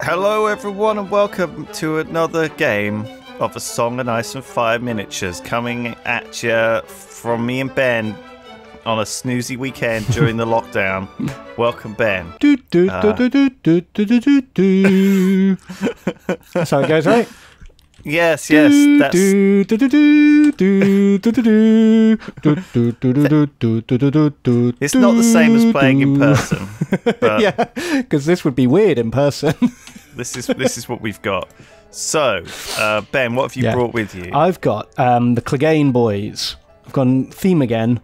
Hello, everyone, and welcome to another game of a song and ice and fire miniatures coming at you from me and Ben on a snoozy weekend during the lockdown. Welcome, Ben. Do, do, uh, do, do, do, do, do, do. That's how it goes, right? Yes, yes, it's not the same as playing in person. yeah, because this would be weird in person. this is this is what we've got. So, uh, Ben, what have you yeah. brought with you? I've got um, the Clegane Boys. I've gone theme again,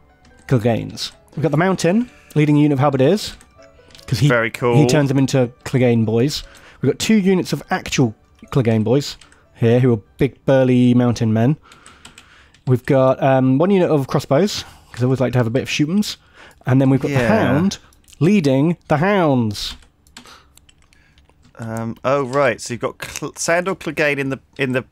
Cleganes. We've got the Mountain, leading unit of halberdiers, because he very cool. He turns them into Clegane Boys. We've got two units of actual Clegane Boys here, who are big, burly mountain men. We've got um, one unit of crossbows, because I always like to have a bit of shoot'ems. And then we've got the Hound leading the Hounds. Um, oh right, so you've got Cl- Sandor Clegane in the in the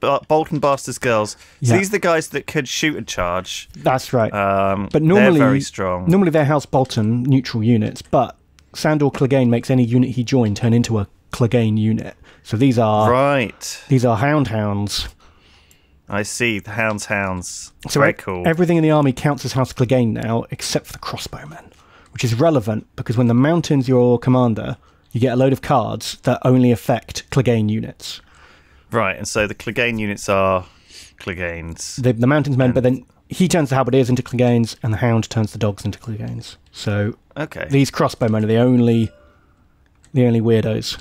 Bolton Bastards girls. So Yeah. these are the guys that could shoot and charge. That's right. Um, But normally, they're very strong. Normally they're House Bolton neutral units, but Sandor Clegane makes any unit he joined turn into a Clegane unit. So these are right, these are Hound Hounds. I see the hounds, hounds. So very e- cool. everything in the army counts as House Clegane now, except for the crossbowmen, which is relevant because when the Mountain's your commander, you get a load of cards that only affect Clegane units. right, and so the Clegane units are Cleganes. The, the Mountain's men, but then he turns the Halberdiers into Cleganes, and the Hound turns the dogs into Cleganes. So Okay, these crossbowmen are the only the only weirdos.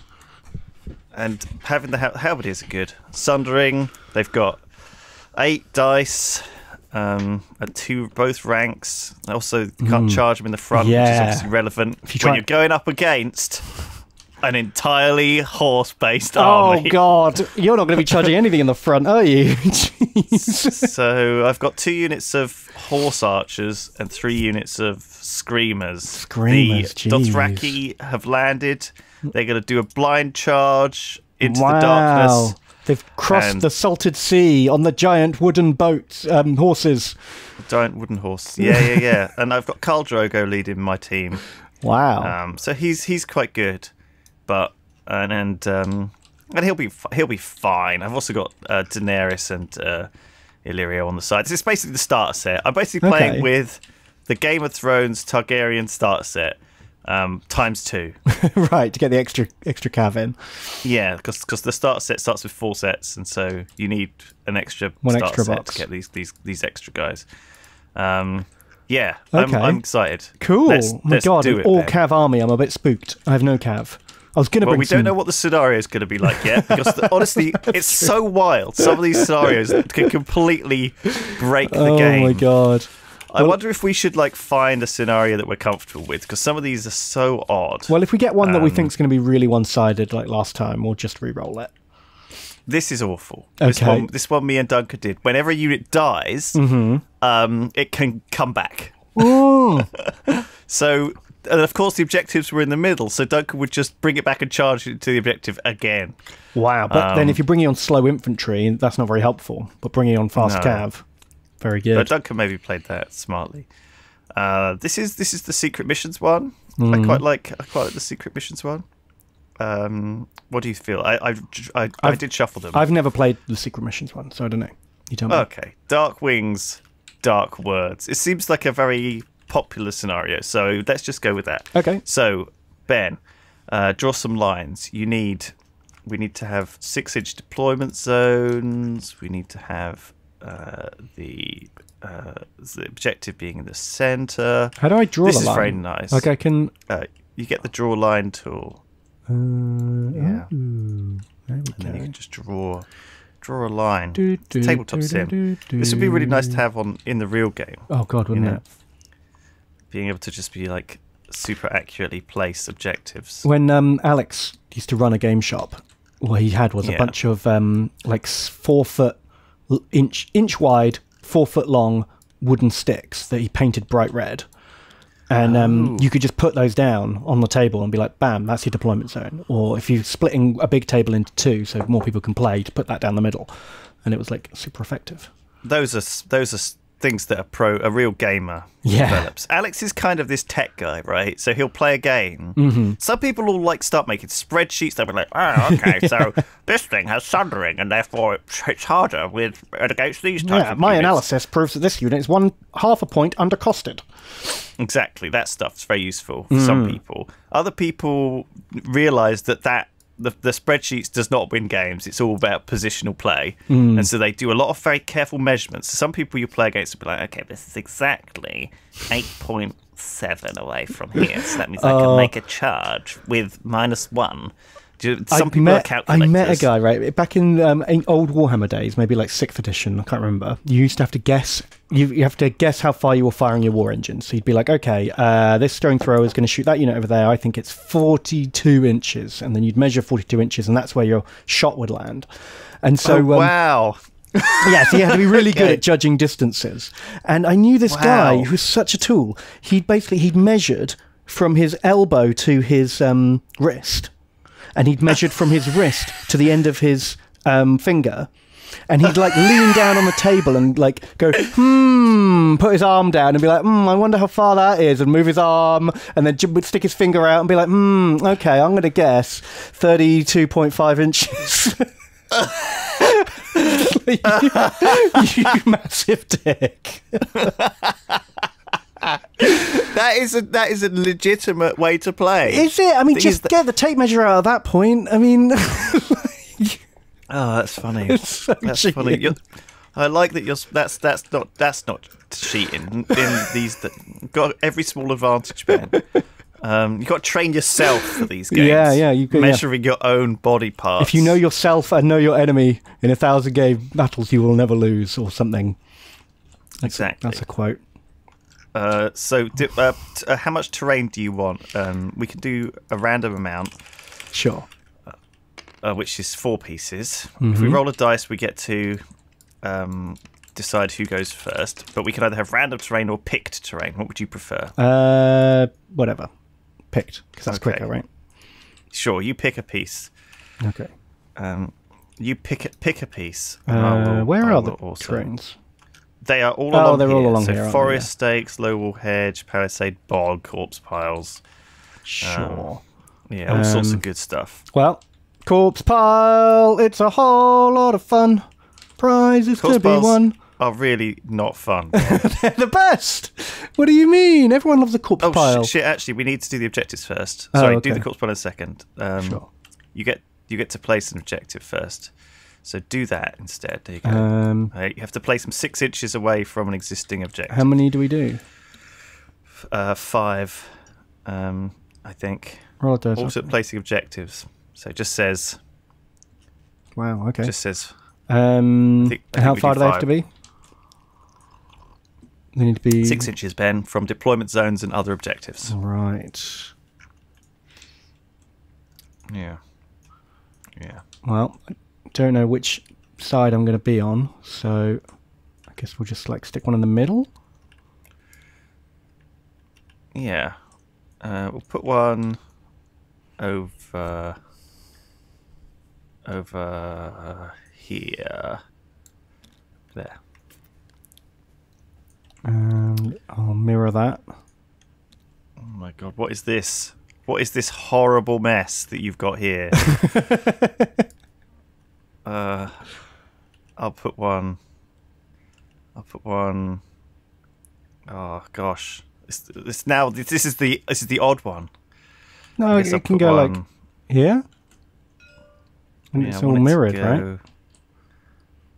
And having the hal- halberdiers are good. Sundering, they've got eight dice. Um, at two both ranks. Also, you can't charge them in the front, which is Mm. Yeah. obviously relevant If you when you're going up against an entirely horse-based Oh army. God! You're not going to be charging anything in the front, are you? Jeez. so I've got two units of horse archers and three units of screamers. Screamers, The jeez. Dothraki have landed. They're going to do a blind charge into wow! the darkness. They've crossed And- the salted sea on the giant wooden boats, um, horses. Giant wooden horse. Yeah, yeah, yeah. and I've got Khal Drogo leading my team. Wow! Um, so he's he's quite good, but and and um, and he'll be he'll be fine. I've also got uh, Daenerys and uh, Illyrio on the side. It's basically the starter set. I'm basically playing Okay. with the Game of Thrones Targaryen starter set um, times two. right to get the extra extra cav in. yeah, because the start set starts with four sets, and so you need an extra One extra box. to get these these these extra guys. Um, yeah, I'm, Okay. I'm excited. Cool! Let's, My let's God, do it, all Ben. cav army. I'm a bit spooked. I have no cav. I was going to Well, bring we some. don't know what the scenario is going to be like yet because the, honestly, it's so wild. Some of these scenarios can completely break the oh game. Oh my God! I wonder if we should like find a scenario that we're comfortable with because some of these are so odd. Well, if we get one that we Um, think is going to be really one-sided, like last time, we'll just re-roll it. this is awful. This Okay. one, this one, me and Duncan did. Whenever a unit dies, Mm-hmm. um, it can come back. So, and of course, the objectives were in the middle. So Duncan would just bring it back and charge it to the objective again. Wow, but then Um, if you're bringing on slow infantry, that's not very helpful. But bringing on fast No. cav, very good. But Duncan maybe played that smartly. Uh, this is this is the secret missions one. I Mm. quite like I quite like the secret missions one. Um, what do you feel? I I, I, I did shuffle them. I've never played the secret missions one, so I don't know. You tell me. okay, Dark Wings, Dark Words. It seems like a very popular scenario, so let's just go with that. Okay. So Ben, uh, draw some lines. You need we need to have six inch deployment zones. We need to have uh, the uh, the objective being in the center. How do I draw This is line? very nice. Like I can. Uh, you get the draw line tool, Uh, Yeah. ooh, there we and then you can just draw draw a line. Do, do, Tabletop do, sim. This would be really nice to have on in the real game. Oh God, wouldn't know. it? Being able to just be like super accurately place objectives. When um, Alex used to run a game shop, what he had was a bunch of um, like four foot inch inch wide, four foot long wooden sticks that he painted bright red. And um, Oh. you could just put those down on the table and be like, bam, that's your deployment zone. Or if you're splitting a big table into two so more people can play, to put that down the middle. And it was like super effective. those are those are things that a pro, a real gamer Yeah. develops. Alex is kind of this tech guy, right? So he'll play a game. Mm-hmm. Some people will like start making spreadsheets. They'll be like, "Oh, okay, so this thing has sundering, and therefore it's, harder with against these types Yeah, my units." analysis proves that this unit is one half a point undercosted. Exactly, that stuff's very useful for Mm. some people. Other people realize that that the, the spreadsheets does not win games. It's all about positional play, Mm. and so they do a lot of very careful measurements. Some people you play against will be like, okay, this is exactly eight point seven away from here, so that means I can make a charge with minus one. Do Some I people met, are I met a guy, right, back in, um, in old Warhammer days, maybe like 6th edition, I can't remember. You used to have to guess, you, you have to guess how far you were firing your war engine. So you'd be like, okay, uh, this stone thrower is going to shoot that unit over there. I think it's 42 inches. And then you'd measure 42 inches, and that's where your shot would land. And so, Oh, um, wow. yeah, so you had to be really good at judging distances. And I knew this guy who was such a tool. He'd basically he'd measured from his elbow to his um, wrist, and he'd measured from his wrist to the end of his um, finger. And he'd like lean down on the table and like go, hmm, put his arm down and be like, hmm, I wonder how far that is, and move his arm, and then j- stick his finger out and be like, hmm, okay, I'm going to guess 32.5 inches. you, you massive dick. That is a that is a legitimate way to play. Is it? I mean, just that- get the tape measure out at that point. I mean, Oh, that's funny. It's so that's cheating. funny. You're, I like that you're. That's that's not that's not cheating. In these, that got every small advantage, Ben. Um, you got to train yourself for these games. Yeah, yeah, you could- yeah. measuring your own body parts. if you know yourself and know your enemy in a thousand game battles, you will never lose, or something. exactly. That's a quote. Uh, so, do, uh, t- uh, how much terrain do you want? Um, we can do a random amount, Sure. uh, which is four pieces. If Mm-hmm. we roll a dice, we get to um, decide who goes first. But we can either have random terrain or picked terrain. What would you prefer? Uh, whatever. Picked because that's Okay. quicker, right? Sure, you pick a piece. Okay. Um, you pick a, pick a piece. and I Uh, will- where I are will the also- trains? They are all Oh, along they're here. all along so here, forest stakes, low wall hedge, palisade, bog, corpse piles. Sure. Yeah, all sorts Um, of good stuff. well, corpse pile. It's a whole lot of fun. Prizes Corpse to be won. are really not fun. They're the best. What do you mean? Everyone loves a corpse oh pile. sh- shit! Actually, we need to do the objectives first. Oh, Sorry, do the corpse pile in a second. Um, Sure. You get you get to place an objective first. So do that instead. There you go. Um, Uh, you have to place them six inches away from an existing objective. how many do we do? Uh, five, um, I think. Roll a. Also placing objectives. So it just says, Wow. Okay. just says. um, think- I how far do do they have to be? They need to be Six inches, Ben, from deployment zones and other objectives. Right. Yeah. Yeah. Well, I don't know which side I'm going to be on, so I guess we'll just like stick one in the middle. Yeah. Uh, we'll put one over over here. There. And I'll mirror that. Oh my god, what is this? What is this horrible mess that you've got here? uh, I'll put one. I'll put one. Oh gosh, it's, this now this, this is the this is the odd one. No, I guess I'll it can go one- like here. And yeah, it's all want it mirrored, right?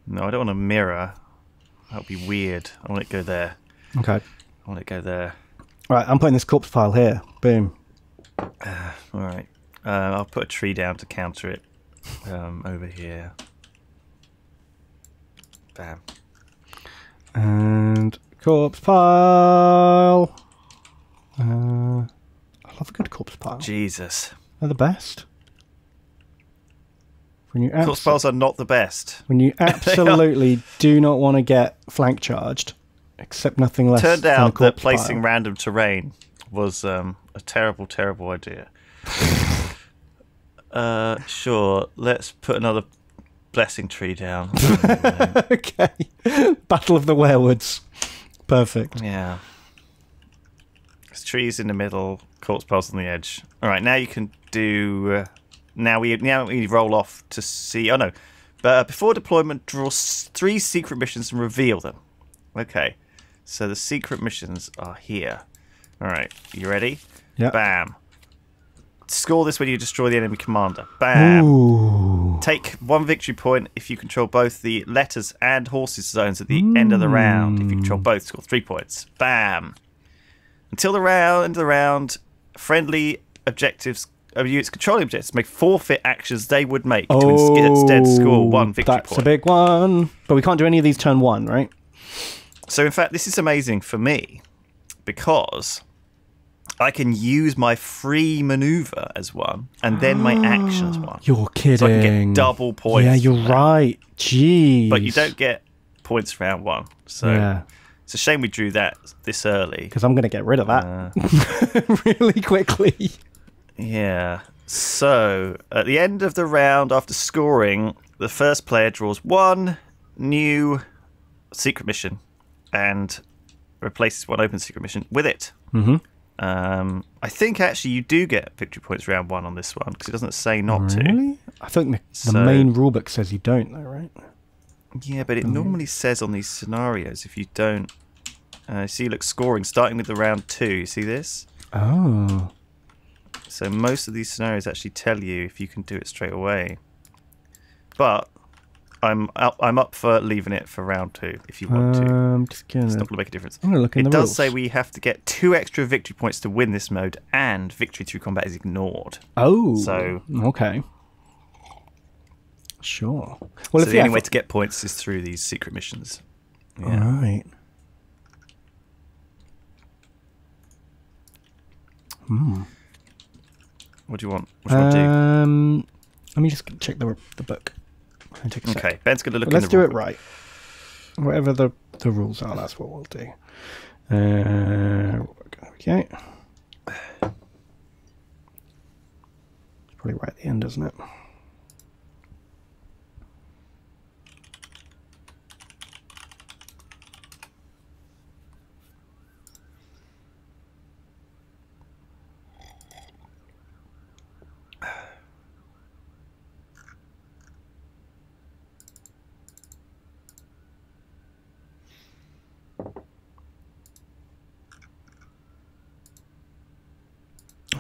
No, I don't want a mirror. That would be weird. I want it to go there. Okay. I want it to go there. Right, I'm putting this corpse pile here. Boom. All right. Uh, I'll put a tree down to counter it. Um, over here. Bam. And corpse pile. Uh, I love a good corpse pile. Jesus. They're the best. When you Corpse piles are not the best. when you absolutely do not want to get flank charged, except nothing less. Turned out that placing pile. random terrain was um, a terrible, terrible idea. uh, sure. Let's put another blessing tree down. okay. Battle of the Werewoods. Perfect. Yeah. There's trees in the middle, corpse piles on the edge. All right, now you can do. Uh, now we now we roll off to see. Oh no, but uh, before deployment, draw s- three secret missions and reveal them. Okay, so the secret missions are here. All right, you ready? Yeah. Bam. Score this when you destroy the enemy commander. Bam. Ooh. Take one victory point if you control both the letters and horses zones at the end of the round. If you control both, score three points. Bam. Until the round, end of the round, friendly objectives of units controlling objectives make forfeit actions they would make to oh, instead score one victory Oh, That's point. a big one. But we can't do any of these turn one, right? So, in fact, this is amazing for me because I can use my free maneuver as one and then my action as one. You're kidding. So I can get double points. Yeah, you're right. Jeez. But you don't get points for round one. So Yeah. it's a shame we drew that this early. Because I'm going to get rid of that Uh, really quickly. yeah. So at the end of the round, after scoring, the first player draws one new secret mission and replaces one open secret mission with it. Mm-hmm. Um, I think actually you do get victory points round one on this one because it doesn't say not to. Really? I think the, the So- main rulebook says you don't, though, right? Yeah, but it normally says on these scenarios if you don't. Uh, see, look, scoring starting with the round two. You see this? Oh. So most of these scenarios actually tell you if you can do it straight away. But I'm up, I'm up for leaving it for round two if you want to. Um, just gonna, It's not going to make a difference. I'm gonna look in It does rules. say we have to get two extra victory points to win this mode, and victory through combat is ignored. Oh. So- Okay. Sure. Well, so if the yeah, only way to get points is through these secret missions. Yeah. Right. What do you want? What do you want to do? Um, let me just check the the book. I'll take a sec. Okay, Ben's going to look. In let's the do it right. Whatever the, the rules are, that's what we'll do. Uh, okay. It's probably right at the end, isn't it?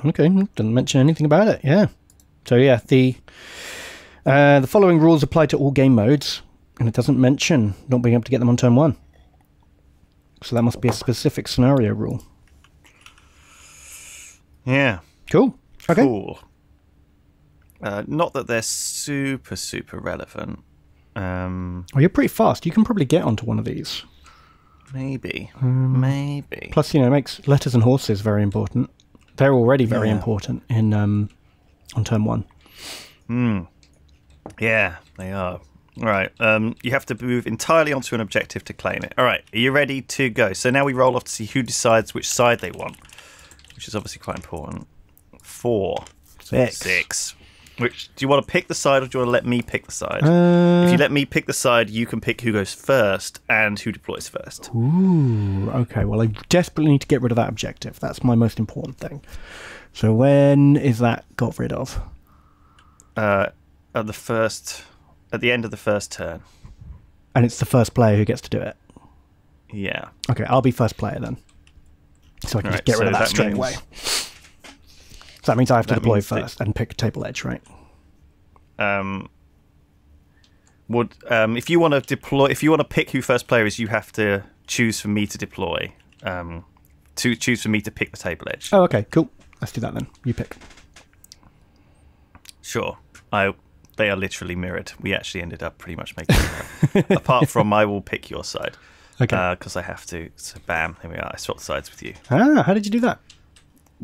Okay, didn't mention anything about it. Yeah. So yeah, the uh, the following rules apply to all game modes, and it doesn't mention not being able to get them on turn one. So that must be a specific scenario rule. Yeah. Cool. Okay. Cool. Uh, not that they're super super relevant. Um, Well, you're pretty fast. You can probably get onto one of these. maybe. Um, maybe. Plus, you know, it makes letters and horses very important. They're already very Yeah. important in um, on turn one. Hmm. Yeah, they are. All right. Um, you have to move entirely onto an objective to claim it. All right. Are you ready to go? So now we roll off to see who decides which side they want, which is obviously quite important. Four, Six. six. Which do you want to pick the side, or do you want to let me pick the side? Uh, if you let me pick the side, you can pick who goes first and who deploys first. Ooh, okay. Well, I desperately need to get rid of that objective. That's my most important thing. So when is that got rid of? Uh, at the first, at the end of the first turn. And it's the first player who gets to do it. Yeah. Okay, I'll be first player then. So I can just get rid of that, that straight means- away. So that means I have to That deploy first and pick table edge, right? um, would um, if you want to deploy, if you want to pick who first player is, you have to choose for me to deploy. Um, to choose for me to pick the table edge. Oh, okay, cool. Let's do that then. You pick. Sure, I. They are literally mirrored. We actually ended up pretty much making. it. Apart from, I will pick your side Okay. because I have to. So, bam, here we are. I swapped sides with you ah, how did you do that?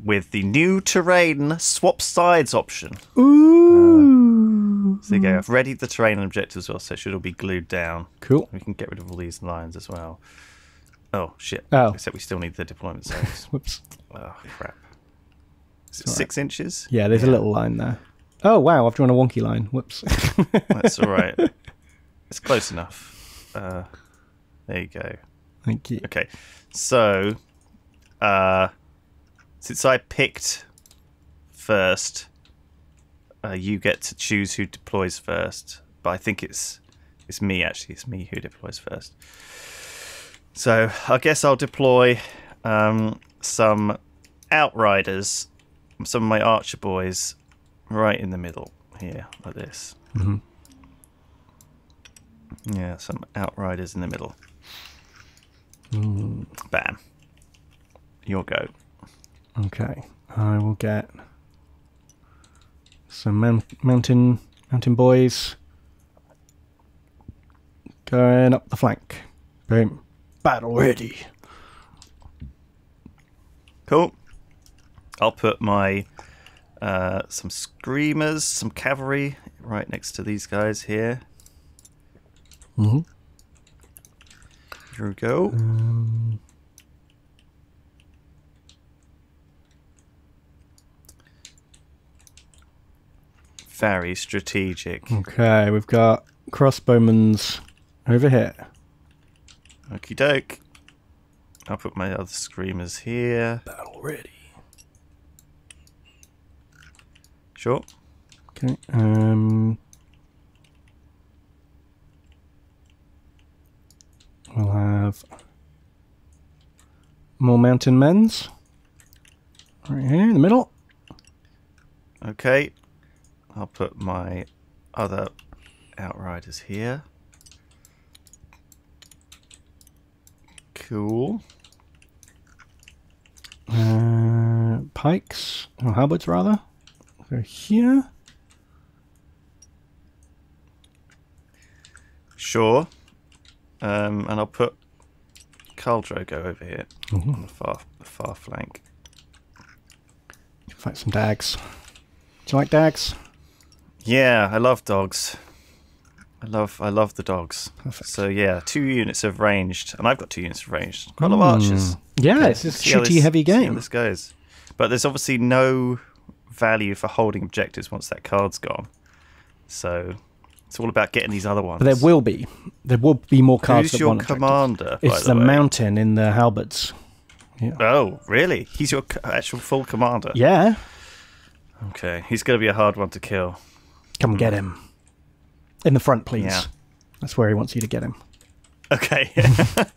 With the new terrain swap sides option. Ooh. So you go. I've readied the terrain and objectives as well, so it should all be glued down. cool. We can get rid of all these lines as well. Oh shit! Oh. Except we still need the deployment zones. Whoops. oh crap! Is it alright. six inches? Yeah, there's a little line there. Oh, wow, I've drawn a wonky line. Whoops. That's all right. it's close enough. Uh, there you go. Thank you. Okay, so uh, since I picked first, uh, you get to choose who deploys first. But I think it's it's me actually. It's me who deploys first. So I guess I'll deploy um, some outriders, some of my archer boys, right in the middle here, like this. Mhm. Yeah, some outriders in the middle. Mm, Bam. Your go. Okay, I will get some mount- mountain mountain boys going up the flank. Boom. Battle ready. Cool. I'll put my uh, some screamers, some cavalry right next to these guys here. hmm Here we go. Um, Very strategic. okay, we've got crossbowmen's over here. Okie doke. I'll put my other screamers here. Battle ready. Sure. Okay. Um, we'll have more mountain men's right here in the middle. Okay. I'll put my other outriders here. Cool. Uh, pikes or halberds rather. Go here. Sure. Um, and I'll put Khal Drogo over here Mhm. on the far the far flank. Fight some dags. Do you like dags? Yeah, I love dogs. I love I love the dogs. Perfect. So yeah, two units of ranged, and I've got two units of ranged. Quite a lot of archers. Mm. Yeah, Okay, it's a shooty heavy game. this goes, but there's obviously no value for holding objectives once that card's gone. So it's all about getting these other ones. But there will be. There will be more cards Who's your commander? It's the, way? mountain in the halberds. Oh, really? He's your actual full commander. Yeah. Okay, he's going to be a hard one to kill. Come get him. In the front, please. Yeah. That's where he wants you to get him. Okay.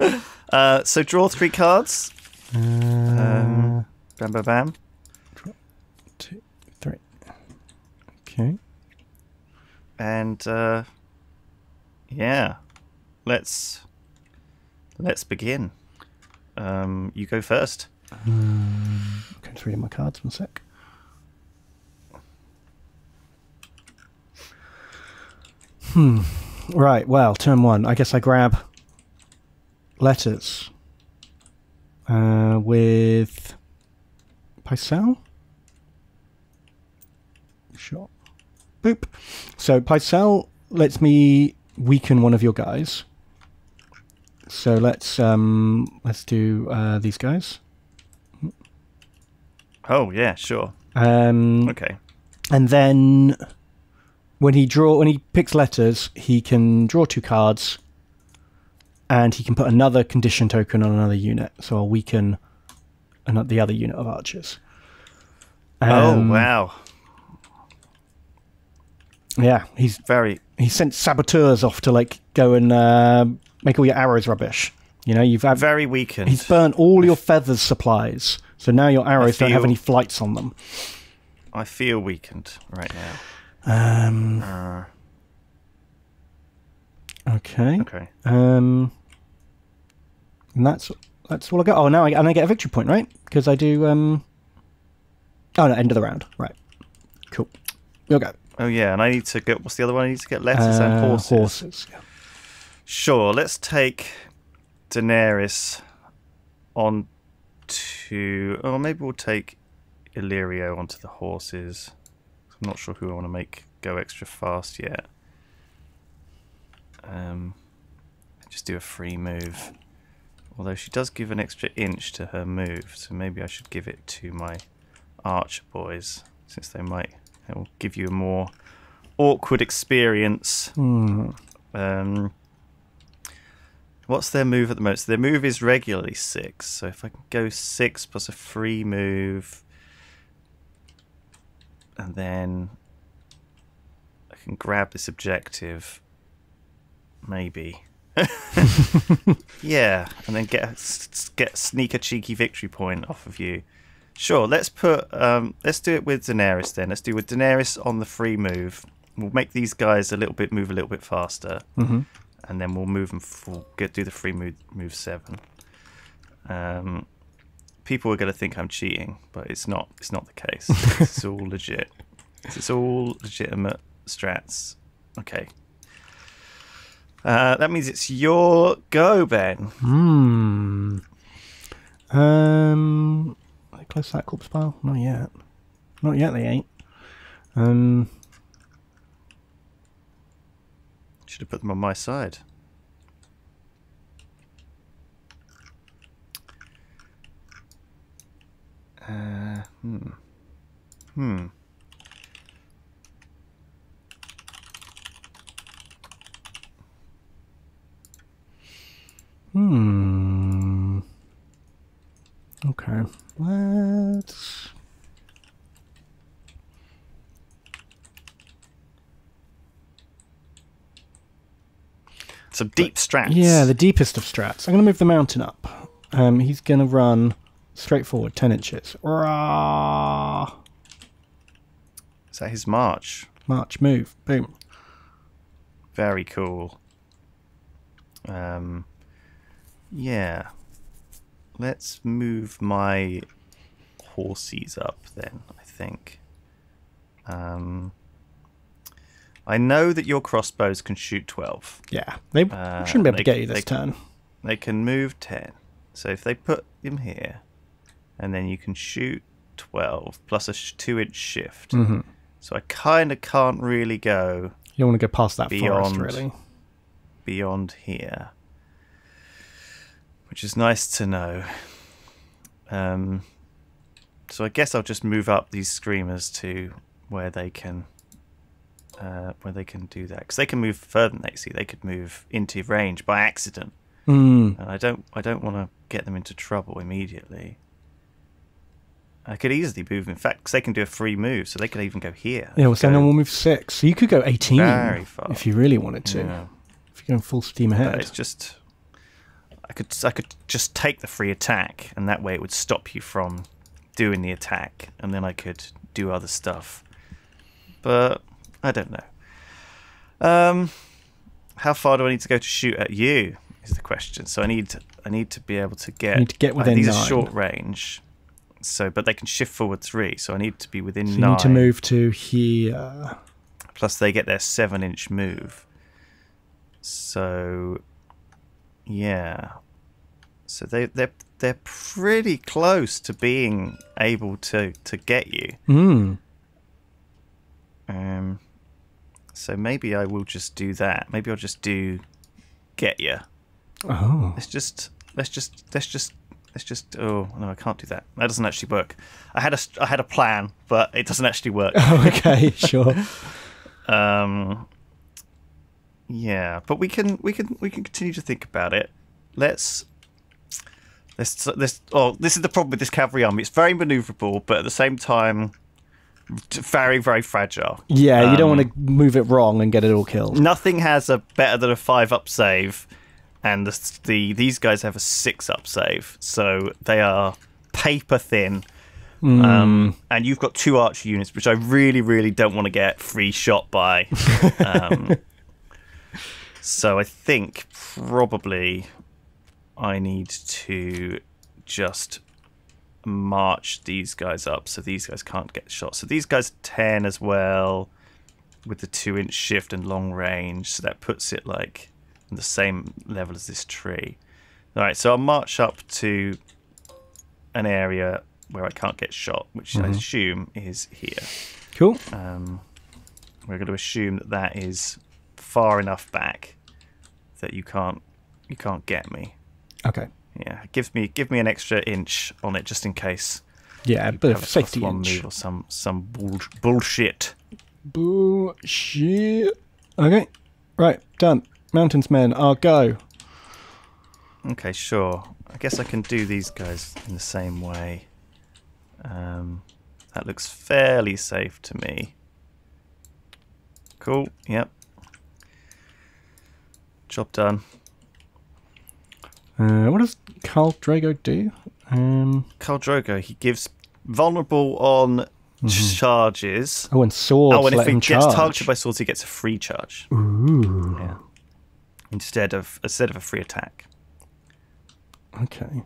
uh, so draw three cards. Um, bam, bam, bam. two, three. Okay. and uh, yeah, let's let's begin. Um, you go first. Okay, Going through my cards one sec. Hmm. Right. Well, turn one. I guess I grab letters uh, with Pycelle. Sure. Boop. So Pycelle lets me weaken one of your guys. So let's um let's do uh, these guys. Oh yeah, sure. Um, Okay. and then when he draw when he picks letters, he can draw two cards, and he can put another condition token on another unit. So I'll weaken ano- the other unit of archers. oh Um, wow, Yeah, he's very he sent saboteurs off to like go and uh, make all your arrows rubbish. You know, you've had, very weakened. he's burnt all your feathers supplies, so now your arrows don't have any flights on them. I feel weakened right now. Um, Uh, okay. okay. Um, and that's that's all I got. Oh, now I and I get a victory point, right? Because I do. Um, oh no, end of the round. Right. Cool. You'll go. Oh yeah, and I need to get. What's the other one? I need to get letters and Uh, horses. Horses. yeah. Sure. Let's take Daenerys on to. Oh, maybe we'll take Illyrio onto the horses. I'm not sure who I want to make go extra fast yet. Um, just do a free move. Although she does give an extra inch to her move, so maybe I should give it to my archer boys, since they might it will give you a more awkward experience. Hmm. Um, What's their move at the moment? So their move is regularly six. So if I can go six plus a free move, and then I can grab this objective, maybe. yeah, and then get get sneak a cheeky victory point off of you. Sure, let's put um, let's do it with Daenerys then. Let's do with Daenerys on the free move. We'll make these guys a little bit move a little bit faster, Mhm. and then we'll move them. Get do the free move move seven. Um, people are going to think I'm cheating, but it's not. It's not the case. it's all legit. It's all legitimate strats. Okay. Uh, that means it's your go, Ben. Hmm. Um. Are they close to that corpse pile? Not yet. Not yet. They ain't. Um. Should have put them on my side. Uh, hmm. Hmm. Hmm. Okay. Let's. Some deep strats. Yeah, the deepest of strats. I'm going to move the mountain up. Um, he's going to run straight forward, 10 inches. Rah! Is that his march? March, move, boom. Very cool. Um, yeah. Let's move my horses up then, I think. Um, I know that your crossbows can shoot 12. Yeah, they Uh, shouldn't be able they- to get you this they- turn. They can move 10. So if they put him here, and then you can shoot 12 plus a 2 inch shift. Mhm. So I kind of can't really go You don't want to go past that forest, Beyond. really. beyond here, which is nice to know. Um, so I guess I'll just move up these screamers to where they can, uh, where they can do that because they can move further than they see. They could move into range by accident, Mm. and I don't, I don't want to get them into trouble immediately. I could easily move. In fact, 'cause they can do a free move, so they could even go here. Yeah, well, so then we'll move six. So you could go 18 Very far. if you really wanted to. Yeah. If you're going full steam But ahead. it's just I could I could just take the free attack, and that way it would stop you from doing the attack, and then I could do other stuff. But I don't know. Um, how far do I need to go to shoot at you? Is the question. So I need I need to be able to get. need to get uh, within these nine. are short range. So, but they can shift forward three. So I need to be within So you nine. need to move to here. Plus, they get their seven inch move. So, yeah. So they they're they're pretty close to being able to to get you. Mm. Um. So maybe I will just do that. Maybe I'll just do get you. Oh. Let's just let's just let's just let's just. Oh no, I can't do that. That doesn't actually work. I had a I had a plan, but it doesn't actually work. Oh, okay, sure. Um, yeah, but we can we can we can continue to think about it. Let's let's let's. Oh, this is the problem with this cavalry army. It's very maneuverable, but at the same time, very very fragile. Yeah, you don't Um, want to move it wrong and get it all killed. Nothing has a better than a five up save, and the, the these guys have a six up save, so they are paper thin. Hmm. Um, and you've got two archer units, which I really, really don't want to get free shot by. Um, so I think probably I need to just march these guys up so these guys can't get shot. So these guys 10 as well with the two inch shift and long range. So that puts it like the same level as this tree. All right, so I'll march up to an area where I can't get shot, which I assume is here. Cool. Um, we're going to assume that that is far enough back that you can't you can't get me. Okay. Yeah, give me give me an extra inch on it just in case. Yeah, a bit of safety one inch. move or some some bull, bullshit. Bullshit. Okay. Right, done. Mountains men are go. Okay, sure. I guess I can do these guys in the same way. Um, that looks fairly safe to me. Cool. Yep. Job done. Uh, what does Khal Drogo do? Um, Khal Drogo, he gives vulnerable on charges. oh, and swords oh, and if he gets charge. targeted by swords, he gets a free charge. Ooh. Yeah. Instead of instead of a free attack. Okay.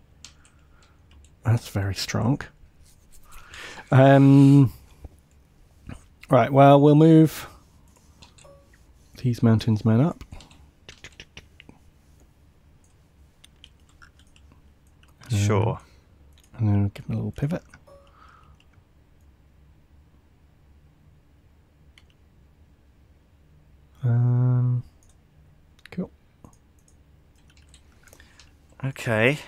That's very strong. Um. Right. Well, we'll move these mountains men up. Sure. And then give them a little pivot. Um, cool. Okay.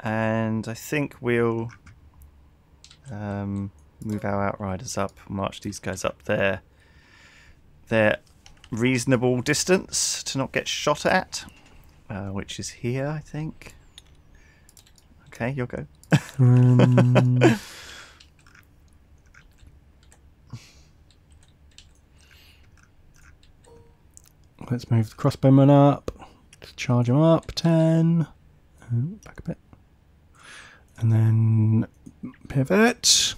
And I think we'll um, move our outriders up, march these guys up there. Their reasonable distance to not get shot at, uh, which is here, I think. Okay, you'll go. Um, let's move the crossbowman up. Just charge him up. 10. Oh, back a bit. And then pivot.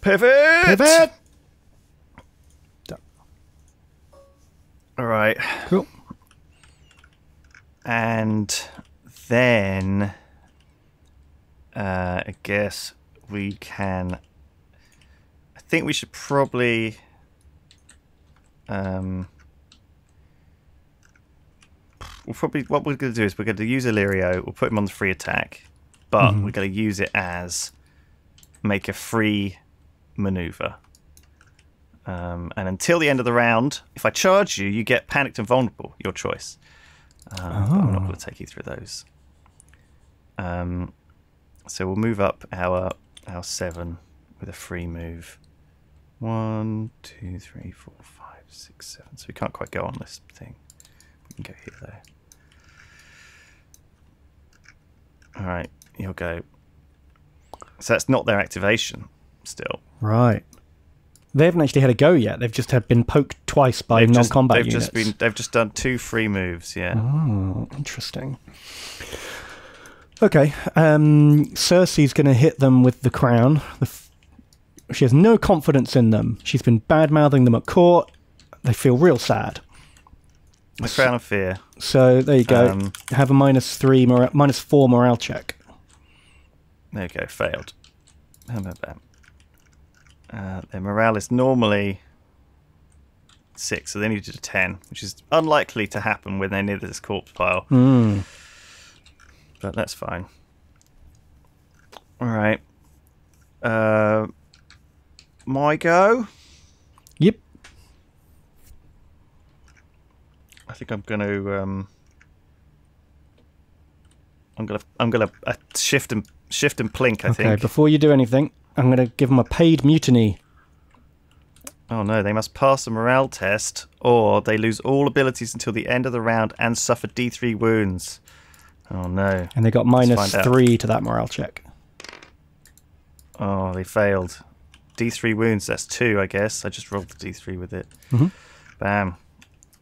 Pivot! Pivot! All right. Cool. And then uh, I guess we can. I think we should probably. Um, we'll probably what we're going to do is we're going to use Illyrio. We'll put him on the free attack, but we're going to use it as make a free maneuver. Um, and until the end of the round, if I charge you, you get panicked and vulnerable. Your choice. Um, but I'm not Oh. going to take you through those. Um, so we'll move up our our seven with a free move. One, two, three, four, five, six, seven. So we can't quite go on this thing. We can go here though. All right, you'll go. So that's not their activation still. Right. They haven't actually had a go yet. They've just had been poked twice by non-combat they've units. just been they've just done two free moves. Yeah. Oh, interesting. Okay, um, Cersei's going to hit them with the crown. The she has no confidence in them. She's been bad mouthing them at court. They feel real sad. The crown of fear. So there you go. Um, Have a minus three, mora- minus four morale check. There you go. Failed. How about that? Uh, their morale is normally six, so they needed a ten, which is unlikely to happen when they're near this corpse pile. Hmm. But that's fine. All right. Uh, my go. Yep. I think I'm going to. Um, I'm gonna. I'm gonna uh, shift and shift and plink. I Okay, think. Okay. Before you do anything, I'm going to give them a paid mutiny. Oh no, they must pass a morale test, or they lose all abilities until the end of the round and suffer D3 wounds. Oh no. And they got minus find out. three to that morale check. Oh, they failed. D3 wounds, that's two, I guess. I just rolled the D3 with it. Mhm. Bam.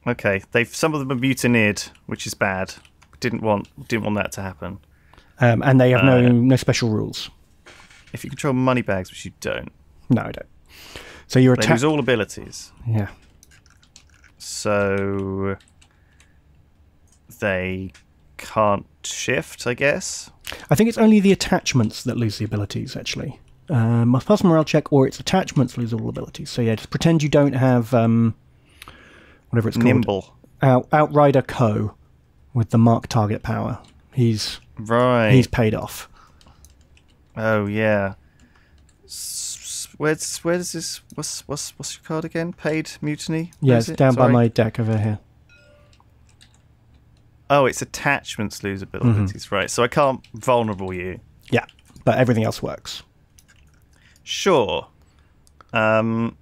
Okay, they've some of them are mutineered, which is bad. Didn't want didn't want that to happen. Um, and they have no Uh, no special rules. If you control money bags, which you don't, No, I don't. So your they attack. lose all abilities. Yeah. So they can't shift, I guess. I think it's only the attachments that lose the abilities, actually. Um, must pass a morale check, or its attachments lose all abilities. So yeah, just pretend you don't have um, whatever it's called. Nimble. Out, Outrider Co. with the mark target power. He's Right. he's paid off. Oh yeah. Where's where's this? What's what's what's your card again? Paid mutiny. Yeah, Where it's it? down by my deck over here. Oh, it's attachments lose abilities, Mm-hmm. right? So I can't vulnerable you. Yeah, but everything else works. Sure. Um,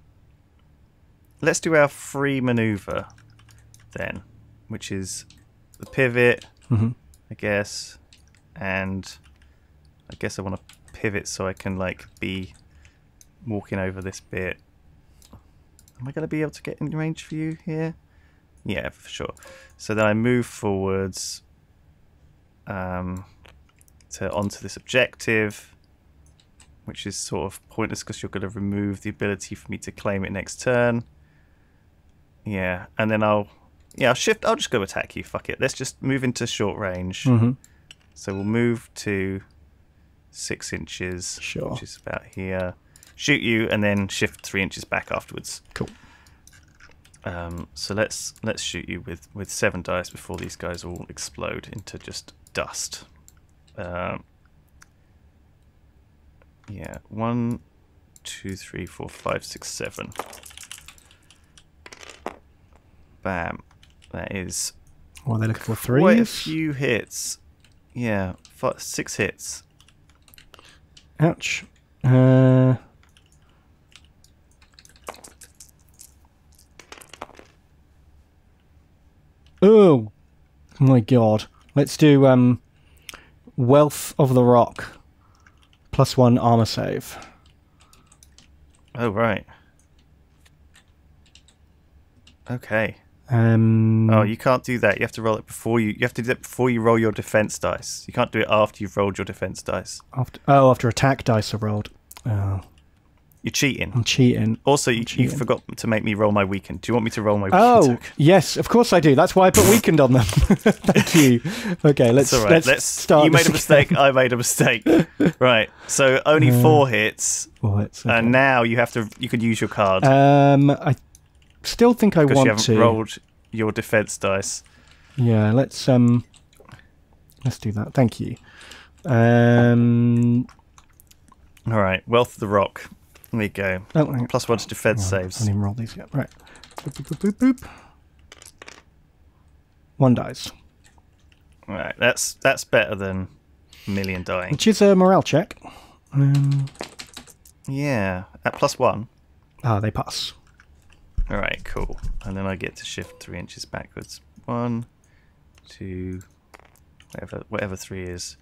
let's do our free maneuver then, which is the pivot, Mhm. I guess, and I guess I want to pivot so I can like be walking over this bit. Am I going to be able to get in range for you here? Yeah, for sure. So then I move forwards um, to onto this objective, which is sort of pointless because you're going to remove the ability for me to claim it next turn. Yeah, and then I'll yeah I'll shift. I'll just go attack you. Fuck it. Let's just move into short range. Mm-hmm. So we'll move to six inches, Sure. which is about here. Shoot you, and then shift three inches back afterwards. Cool. Um, so let's let's shoot you with with seven dice before these guys all explode into just dust. Um, yeah, one, two, three, four, five, six, seven. Bam. That is What are they looking for? Three? quite a few hits. Yeah, fi six hits. Ouch. Uh, oh my god. Let's do um, Wealth of the Rock. Plus one armor save. Oh right. Okay. Um, Oh, you can't do that. You have to roll it before you. You have to do that before you roll your defense dice. You can't do it after you've rolled your defense dice. after, oh, after attack dice are rolled. Oh, You're cheating. I'm cheating. Also, you, you cheating. forgot to make me roll my weakened. Do you want me to roll my weakened? Oh, yes, of course I do. That's why I put weakened on them. Thank you. Okay, let's, right. let's, Let's, start. You made a mistake. I made a mistake. right. So only four hits, Oh, it's okay. and now you have to. You could use your card Um, I still think I because you want haven't to. rolled your defense dice. Yeah, let's um, let's do that. Thank you. Um, All right. Wealth of the Rock. There you go. oh. Plus one to defense on, I saves. haven't even rolled these yet. Right. Boop, boop, boop, boop, boop. One dies, right. That's that's better than a million dying. which is a morale check. Um, Yeah. At plus one. ah, they pass. All right, cool. And then I get to shift three inches backwards. One, two, whatever, whatever three is.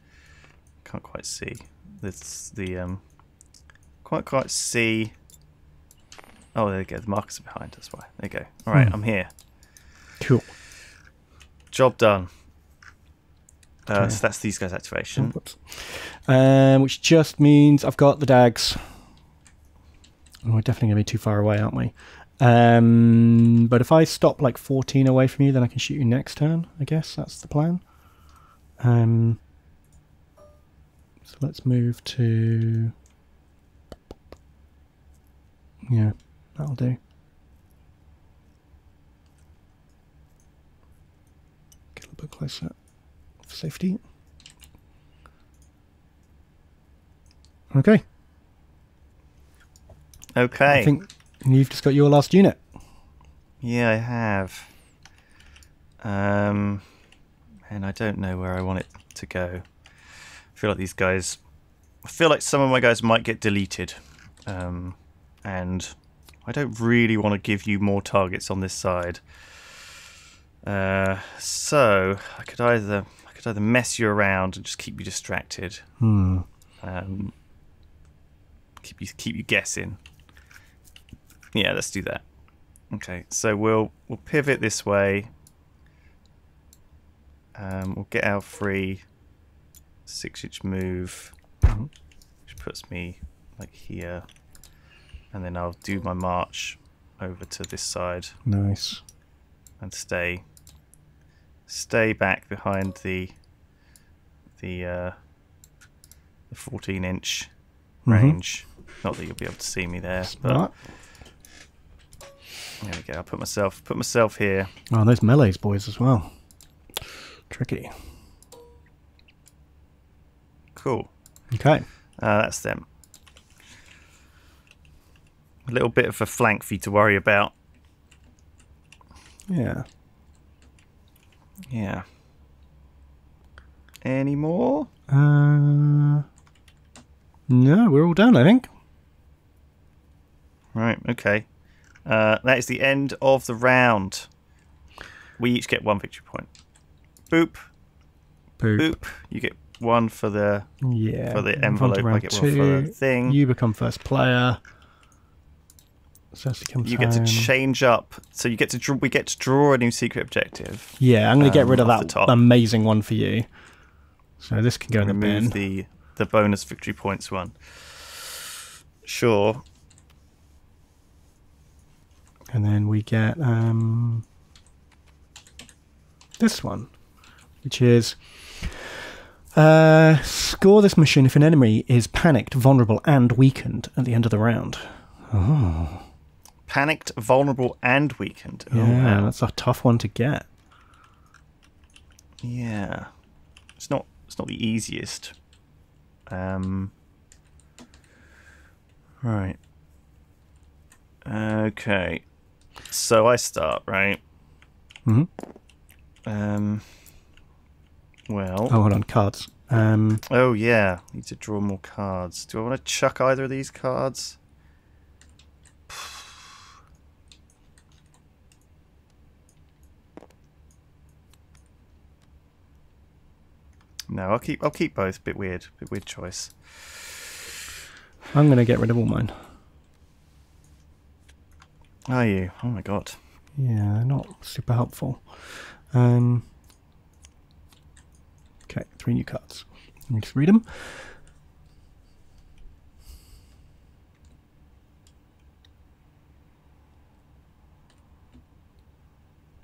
Can't quite see. That's the um. Can't quite see. Oh, there you go. The markers are behind. That's why. There you go. All right, Hmm. I'm here. Cool. Job done. Uh, Okay. So that's these guys' activation. Um, which just means I've got the dags. Oh, we're definitely going to be too far away, aren't we? Um, but if I stop like 14 away from you, then I can shoot you next turn. I guess that's the plan. Um, so let's move to. Yeah, that'll do. Get a little bit closer for safety. Okay. Okay. I think you've just got your last unit. Yeah, I have. Um, and I don't know where I want it to go. I feel like these guys. I feel like some of my guys might get deleted, um, and I don't really want to give you more targets on this side. Uh, so I could either I could either mess you around and just keep you distracted, Hmm. um, keep you keep you guessing. Yeah, let's do that. Okay, so we'll we'll pivot this way. Um, we'll get our free six inch move, which puts me like here, and then I'll do my march over to this side Nice. and stay stay back behind the the uh, the 14 inch Mhm. range. Not that you'll be able to see me there, but Right. there we go. I'll put myself put myself here. Oh, those melees boys as well. Tricky. Cool. Okay. Uh, that's them. A little bit of a flank for you to worry about. Yeah. Yeah. Any more? Uh, no, we're all done, I think. Right. Okay. Uh, that is the end of the round. We each get one victory point. Boop, Boop. boop. You get one for the Yeah. for the move on to envelope. I get one for the thing. You become first player. You get to change up. So you get to draw, we get to draw a new secret objective. Yeah, I'm going to get um, rid of that top. amazing one for you. So this can go in the bin. the the bonus victory points one. Sure. And then we get um, this one, which is uh, score this mission if an enemy is panicked, vulnerable, and weakened at the end of the round. Panicked, vulnerable, and weakened. Oh, Yeah, wow. that's a tough one to get. Yeah. It's not it's not the easiest. Um Right. Okay. So I start, right? hmm Um well Oh, hold on, cards. Um, Oh yeah, need to draw more cards. Do I want to chuck either of these cards? No, I'll keep I'll keep both. Bit weird, bit weird choice. I'm going to get rid of all mine. Are you? Oh my god. Yeah, they're not super helpful. Um, okay, three new cards. Let me just read them.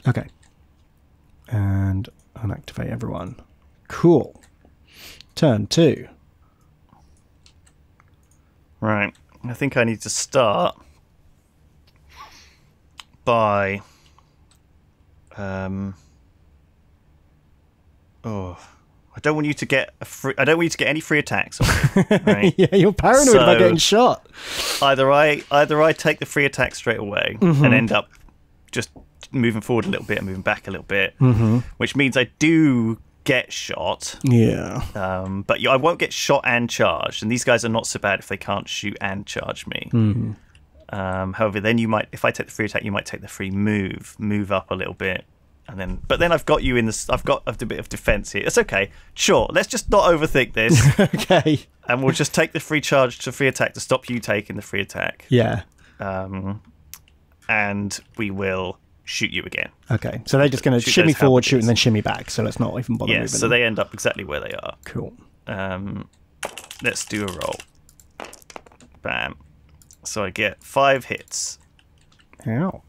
Okay. And unactivate everyone. Cool. Turn two. Right. I think I need to start by um Oh. I don't want you to get a free I don't want you to get any free attacks on me, right? yeah, you're paranoid about getting shot. either I either I take the free attack straight away Mm-hmm. and end up just moving forward a little bit and moving back a little bit, Mm-hmm. which means I do get shot, Yeah. um, but I won't get shot and charged. And these guys are not so bad if they can't shoot and charge me. Mm-hmm. Um, however, then you might, if I take the free attack, you might take the free move, move up a little bit, and then. But then I've got you in this. I've got a bit of defense here. It's okay. Sure. Let's just not overthink this, okay. and we'll just take the free charge to free attack to stop you taking the free attack. Yeah. Um, and we will shoot you again. Okay. So they're just going to shimmy forward, shoot, and then shimmy back. So let's not even bother Yeah, moving. so them. they end up exactly where they are. Cool. Um, let's do a roll. Bam. So I get five hits. Ow.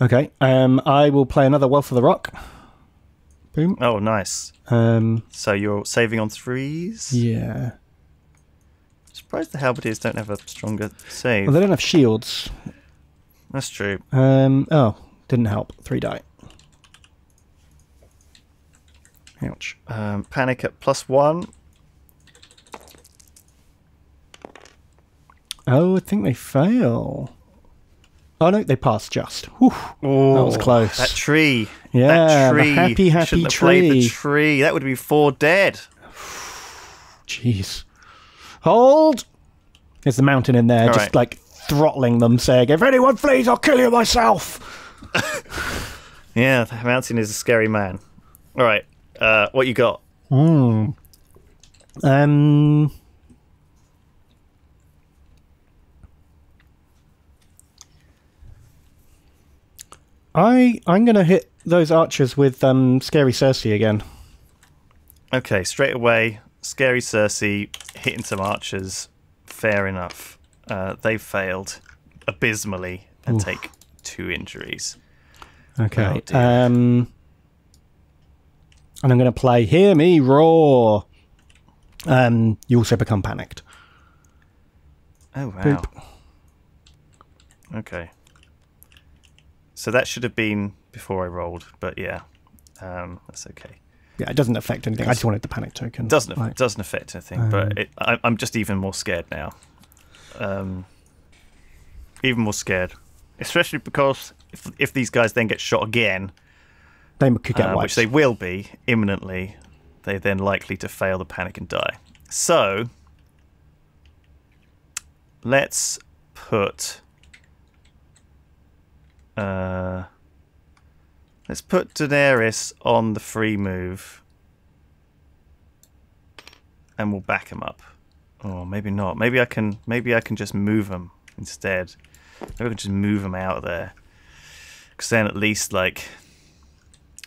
Okay. Um, I will play another Wealth of the Rock. Boom. Oh, nice. Um, So you're saving on threes. yeah. Surprised the halberdiers don't have a stronger save. Well, they don't have shields. That's true. Um, oh, didn't help. Three die. Ouch. Um, panic at plus one. Oh, I think they fail. Oh no, they passed just. Whew. Oh, was close. That tree. Yeah, that the tree. happy, happy Shouldn't have played the tree. tree. That would be four dead. Jeez. Hold! There's the mountain in there, All just right. like throttling them, saying, If anyone flees, I'll kill you myself! Yeah, the mountain is a scary man. All right. Uh, what you got? Hmm. Um. I I'm gonna hit those archers with um scary Cersei again. Okay, straight away, scary Cersei hitting some archers. Fair enough. Uh, they failed abysmally and Oof. take two injuries. Okay. Oh, um. And I'm gonna play Hear Me Roar. Um. You also become panicked. Oh wow. Boop. Okay. So that should have been before I rolled, but yeah, um, that's okay. Yeah, it doesn't affect anything. I just wanted the panic token. Doesn't Like, doesn't affect anything, Um, but it, I, I'm just even more scared now. Um, even more scared, especially because if if these guys then get shot again, they could get uh, which they will be imminently, they're then likely to fail the panic and die. So let's put Uh, let's put Daenerys on the free move, and we'll back him up. Oh, maybe not. Maybe I can. Maybe I can just move them instead. Maybe I can just move them out of there. Because then at least like,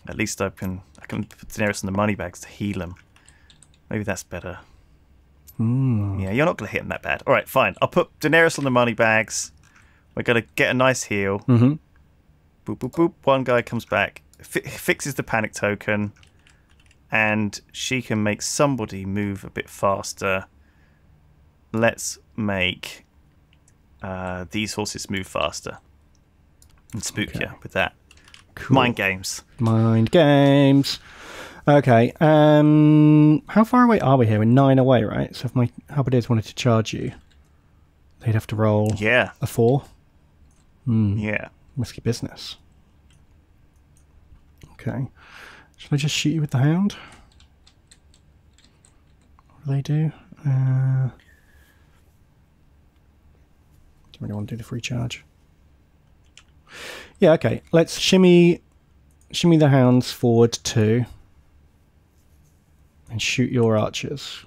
at least I can I can put Daenerys in the money bags to heal him. Maybe that's better. Mm. Yeah, you're not gonna hit him that bad. All right, fine. I'll put Daenerys on the money bags. We're gonna get a nice heal. hmm Boop boop boop. One guy comes back, fi- fixes the panic token, and she can make somebody move a bit faster. Let's make uh, these horses move faster and spook Okay. you with that. Cool. Mind games. Mind games. Okay. Um, how far away are we here? We're nine away, right? So if my halberdiers wanted to charge you, they'd have to roll Yeah, a four. Hmm. yeah. Risky business. Okay. Should I just shoot you with the hound? What do they do? Uh, don't really want to do the free charge. Yeah, okay. Let's shimmy shimmy the hounds forward two and shoot your archers.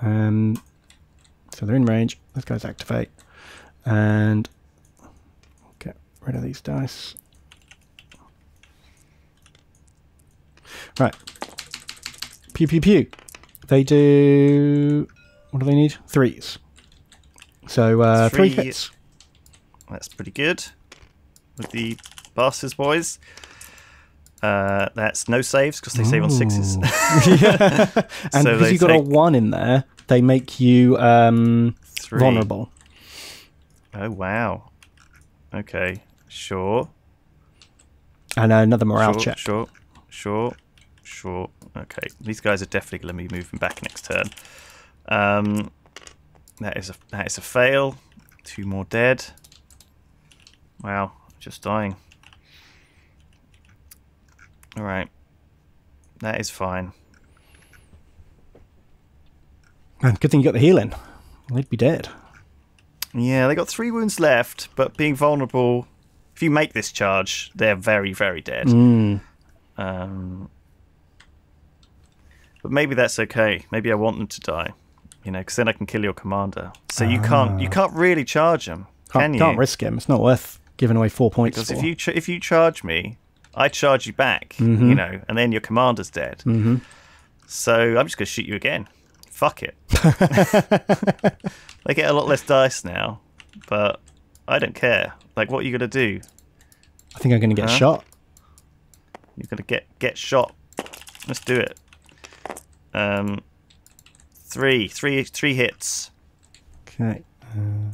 Um so they're in range. Those guys activate. And get rid of these dice. Right. Pew pew pew. They do. What do they need? Threes. So uh, three Three- hits. That's pretty good. With the bastards boys. Uh, that's no saves because they save on sixes. Yeah. And So because you've got a one in there, they make you um, vulnerable. Oh wow. Okay. Sure. And another morale sure, check. Sure. Sure. Sure. Okay. These guys are definitely going to be moving back next turn. Um, that is a that is a fail. Two more dead. Wow. Just dying. All right. That is fine. Man, good thing you got the healing. They'd be dead. Yeah, they got three wounds left, but being vulnerable. If you make this charge, they're very, very dead. Mm. Um, but maybe that's okay. Maybe I want them to die, you know, because then I can kill your commander. So you can't you Ah. can't really charge him. can Can't, you? can't risk him. It's not worth giving away four points because for. if you ch- if you charge me, I charge you back, Mhm. you know, and then your commander's dead. hmm So I'm just gonna shoot you again. Fuck it. they get a lot less dice now, but I don't care. Like, what are you gonna do? I think I'm going to get Huh? shot. You're gonna get get shot. Let's do it. Um, three, three, three hits. Okay. Uh,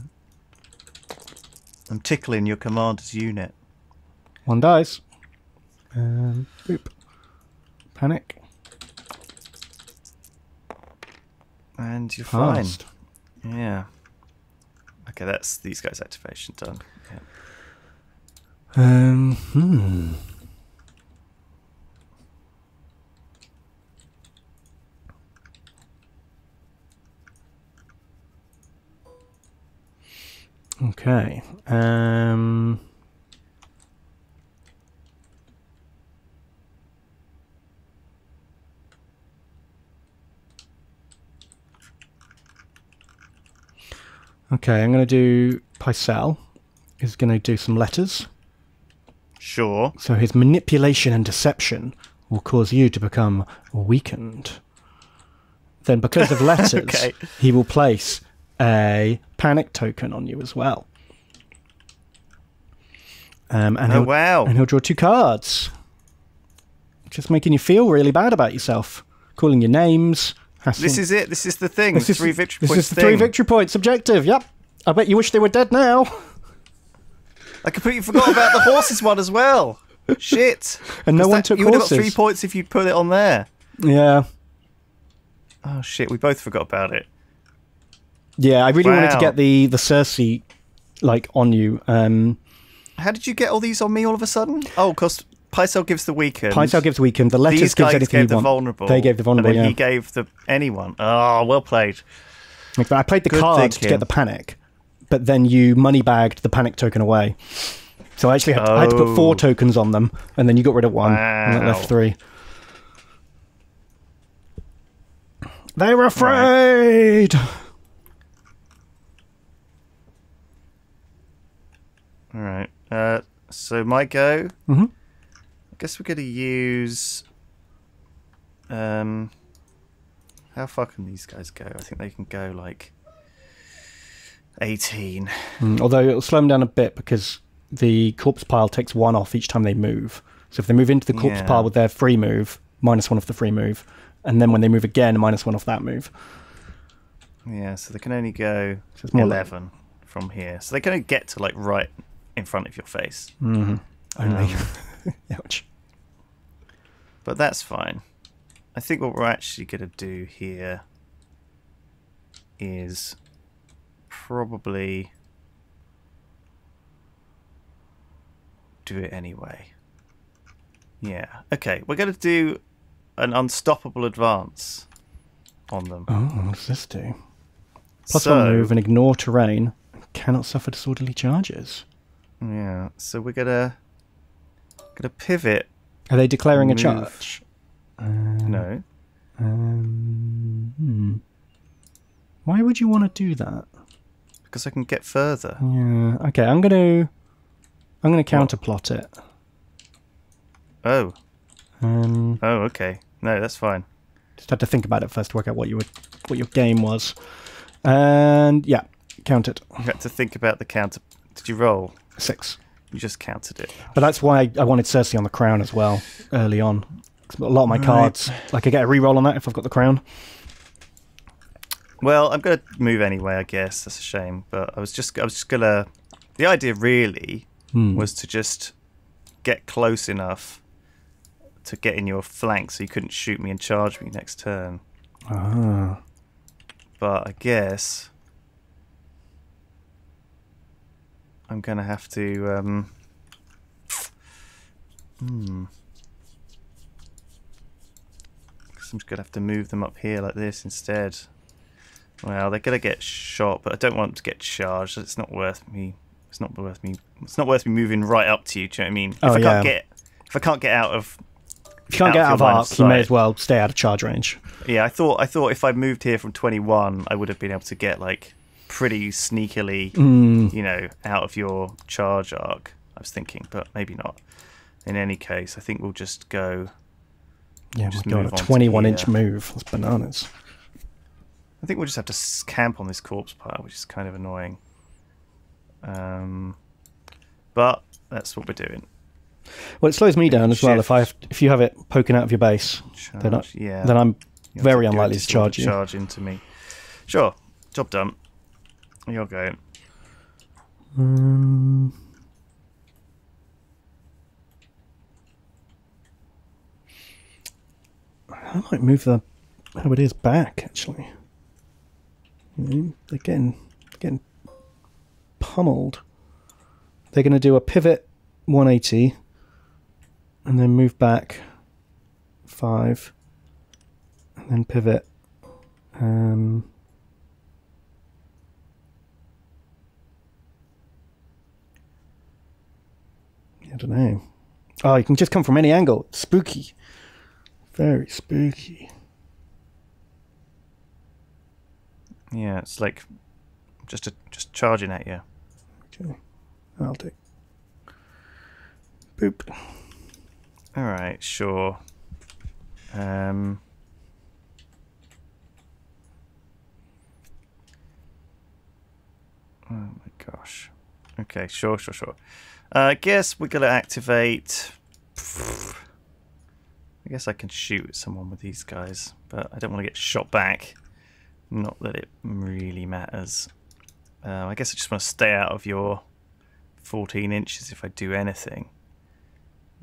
I'm tickling your commander's unit. one dies. Um, boop. Panic. And you're Passed. fine. Yeah. Okay, that's these guys' activation done. Yeah. Um, hmm. Okay. Um. Okay, I'm going to do Pycelle. Is going to do some letters. Sure. So his manipulation and deception will cause you to become weakened. Then, because of letters, Okay. he will place a panic token on you as well. Um, and Oh he'll, wow. and he'll draw two cards, just making you feel really bad about yourself, calling your names. This is it. This is the thing. this the is- three victory This points is the three victory points objective. Yep. I bet you wish they were dead now. I completely forgot about the horses one as well. Shit. And no one that- took You would have got three points if you'd put it on there. Yeah. Oh shit. We both forgot about it. Yeah, I really wanted to get the the Cersei like on you. Um, How did you get all these on me all of a sudden? Oh, because Pycelle gives the weakened. Pycelle gives the weakened. The letters These gives anything gave you the want. vulnerable. They gave the vulnerable. And then Yeah. he gave the anyone. Oh, well played. I played the Good cards to get the panic, but then you money bagged the panic token away. So I actually had, I had to put four tokens on them, and then you got rid of one, and that left three. They're afraid. All right. Uh, so my go. Mhm. I guess we're gonna use. Um, how far can these guys go? I think they can go like eighteen. Mm, although it'll slow them down a bit because the corpse pile takes one off each time they move. So if they move into the corpse Yeah. pile with their free move, minus one off the free move, and then when they move again, minus one off that move. Yeah, so they can only go So more like- eleven from here. So they can only get to like right in front of your face. Mm-hmm. Only. Um, Ouch. But that's fine. I think what we're actually going to do here is probably do it anyway. Yeah. Okay, we're going to do an unstoppable advance on them. Oh, what does this do? Plus so, one move and ignore terrain. Cannot suffer disorderly charges. Yeah. So we're going to pivot. Are they declaring a Move. charge? No. Um, hmm. Why would you want to do that? Because I can get further. Yeah. Okay, I'm gonna I'm gonna counterplot it. Oh. Um, Oh, okay. No, that's fine. just had to think about it first to work out what you would what your game was. And yeah, count it You had to think about the counter. Did you roll? Six. You just counted it. But that's why I, I wanted Cersei on the crown as well early on. A lot of my Right. cards, like I get a reroll on that if I've got the crown. Well, I'm gonna move anyway. I guess that's a shame, but I was just I was just gonna. The idea really Hmm. was to just get close enough to get in your flank, so you couldn't shoot me and charge me next turn. Ah. But I guess I'm gonna have to. Um, hmm. I'm just gonna have to move them up here like this instead. Well, they're gonna get shot, but I don't want them to get charged. It's not worth me. It's not worth me. It's not worth me moving right up to you. Do you know what I mean? If Oh, I yeah. can't get, if I can't get out of If you can't Out get out of arc, of you may as well stay out of charge range. Yeah, I thought I thought if I moved here from 21, I would have been able to get like pretty sneakily, Mm. you know, out of your charge arc. I was thinking, but maybe not. In any case, I think we'll just go. Yeah, Just move a on to 21 inch move. That's bananas. I think we'll just have to camp on this corpse pile, which is kind of annoying. Um, but that's what we're doing. Well, it slows me down as well if I have, if you have it poking out of your base. Charge, Then I- yeah. Then I'm You have very unlikely to charge you. Charge into me. Sure, job done. You're. Um, I might move the how it is back actually. They're getting getting pummeled. They're going to do a pivot 180 and then move back five and then pivot. Um, I don't know. Oh, you can just come from any angle. Spooky. Very spooky. Yeah, it's like just a, just charging at you. Okay. I'll do. Boop. All right, sure. Um, oh my gosh. Okay, sure, sure, sure. Uh, I guess we're gonna activate. I guess I can shoot someone with these guys, but I don't want to get shot back. Not that it really matters. Uh, I guess I just want to stay out of your 14 inches if I do anything.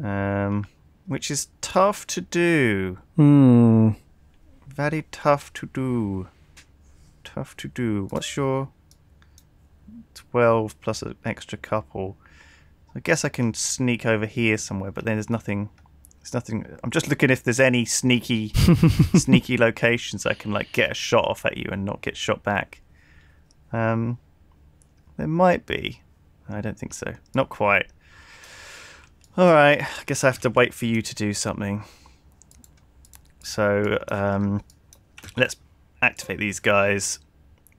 Um, which is tough to do. Hmm. Very tough to do. Tough to do. What's your 12 plus an extra couple? I guess I can sneak over here somewhere, but then there's nothing. There's nothing. I'm just looking if there's any sneaky, sneaky locations I can like get a shot off at you and not get shot back. Um, There might be. I don't think so. Not quite. All right. I guess I have to wait for you to do something. So um, let's activate these guys.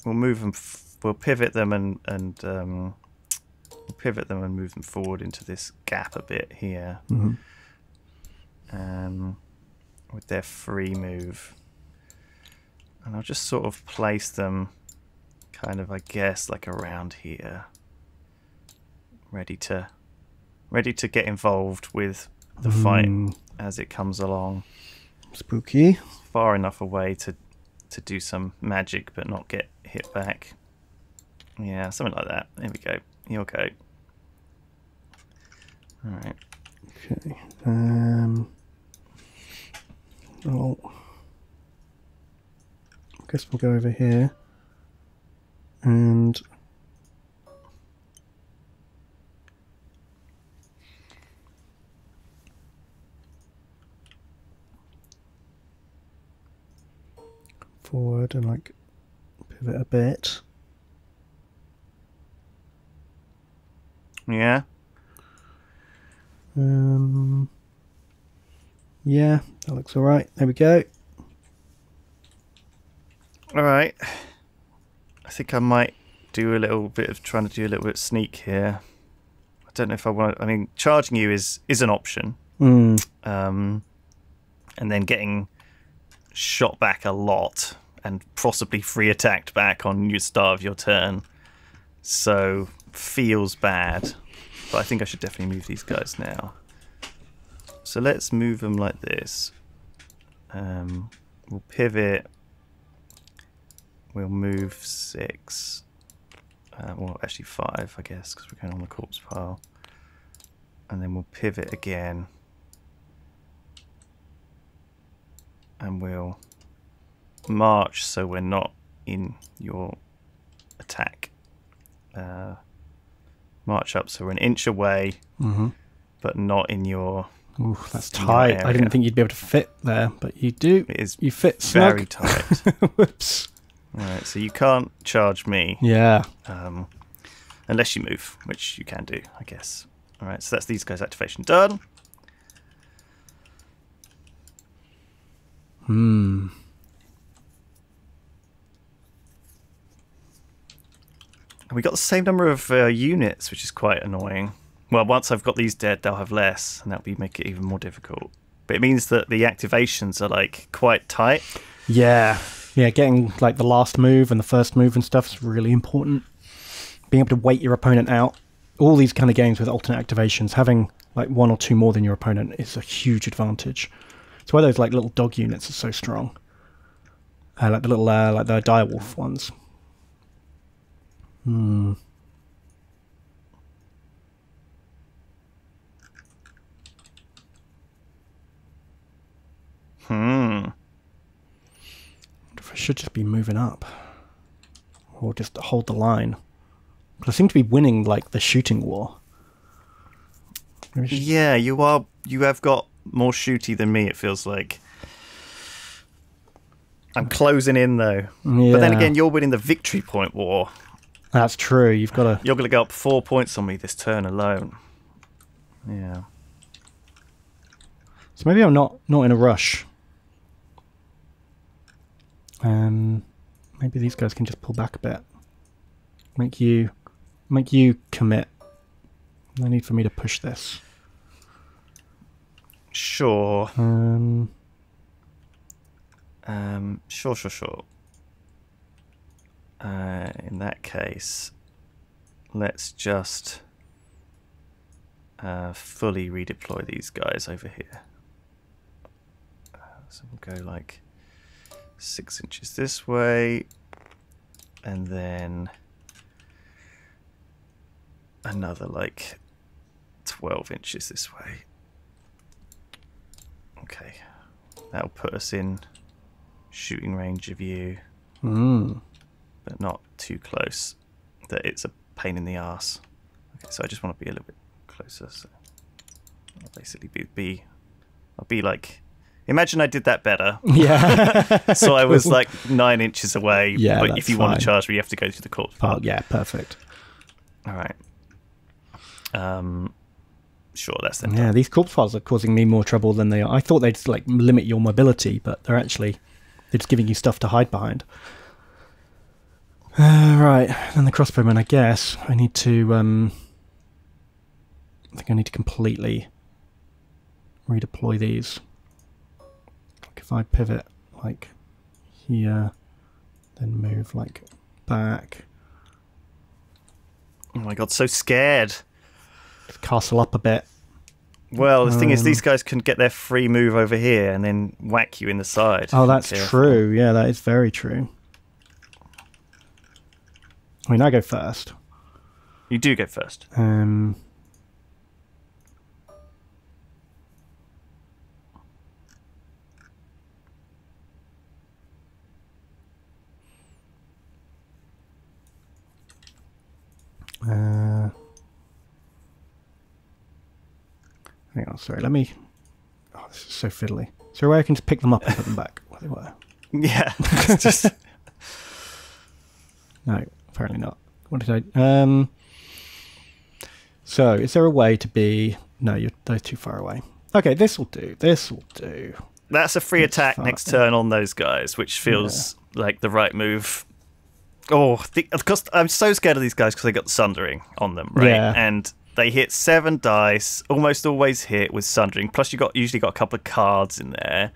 We'll move them. F- we'll pivot them and and um, pivot them and move them forward into this gap a bit here. Mhm. Um, with their free move, and I'll just sort of place them, kind of, I guess, like around here, ready to, ready to get involved with the fight Mm, as it comes along spooky. far enough away to to do some magic but not get hit back. Yeah, something like that. There we go. You'll go. Alright. Okay. Um. Oh. I guess we'll go over here. And. Forward and like pivot a bit. Yeah. Um, yeah, that looks all right. There we go. Alright. I think I might do a little bit of trying to do a little bit of sneak here. I don't know if I want I mean charging you is is an option. Mm, Um and then getting shot back a lot and possibly free attacked back on your start of your turn. So feels bad. But I think I should definitely move these guys now. So let's move them like this. Um, we'll pivot. We'll move six. Uh, well, actually five, I guess, because we're going on the corpse pile. And then we'll pivot again. and we'll march so we're not in your attack. Uh, march up so we're an inch away, hmm but not in your. Ooh, that's tight. I didn't think you'd be able to fit there, but you do. It is You fit snug. very tight. Whoops. Alright, so you can't charge me Yeah. um, unless you move, which you can do, I guess. Alright, so that's these guys' activation done. Hmm. We got the same number of uh, units, which is quite annoying. Well, once I've got these dead, they'll have less, and that'll be make it even more difficult. But it means that the activations are like quite tight. Yeah. Yeah, getting like the last move and the first move and stuff is really important. Being able to wait your opponent out. All these kind of games with alternate activations, having like one or two more than your opponent is a huge advantage. It's why those like little dog units are so strong. Uh, like the little uh, like the direwolf ones. Hmm. Hmm. If I should just be moving up, or just hold the line. But I seem to be winning like the shooting war. Yeah, you are. You have got more shooty than me. It feels like. I'm closing in though. But then again, you're winning the victory point war. That's true. You've got to. You're going to go up four points on me this turn alone. Yeah. So maybe I'm not not in a rush. Um, maybe these guys can just pull back a bit. Make you, make you commit. No need for me to push this. Sure. Um, Um, sure, sure, sure. Uh, in that case, let's just uh, fully redeploy these guys over here. Uh, so we'll go like six inches this way, and then another like 12 inches this way. Okay, that'll put us in shooting range of you, mm, but not too close that it's a pain in the ass. Okay, so I just want to be a little bit closer. So I'll basically be, be I'll be like, imagine I did that better. yeah. so I was like nine inches away. Yeah, but if you want to charge me, you have to go through the corpse Oh, part. yeah, perfect. All right. Um, sure, that's them. Yeah, these corpse piles are causing me more trouble than they are. I thought they'd like limit your mobility, but they're actually they're just giving you stuff to hide behind. Uh, right, and the crossbowman, I guess I need to. Um, I think I need to completely redeploy these. Like if I pivot like here, then move like back, Oh my god, so scared. castle up a bit. Well, the thing is, Um, these guys can get their free move over here and then whack you in the side. Oh, that's true. Yeah, that is very true. I mean, I go first. You do go first. Um, uh, hang on, sorry. Let me. Oh, this is so fiddly. Is there a way I can just pick them up and put them back where they were? Yeah, just No, apparently not. What did I? Um. So, is there a way to be? No, you're they're too far away. Okay, this will do. This will do. that's a free That's attack fine. next turn on those guys, which feels like the right move. Oh, the, of course, I'm so scared of these guys because they got sundering on them, right? Yeah. And they hit seven dice, almost always hit with sundering. Plus, you got usually got a couple of cards in there,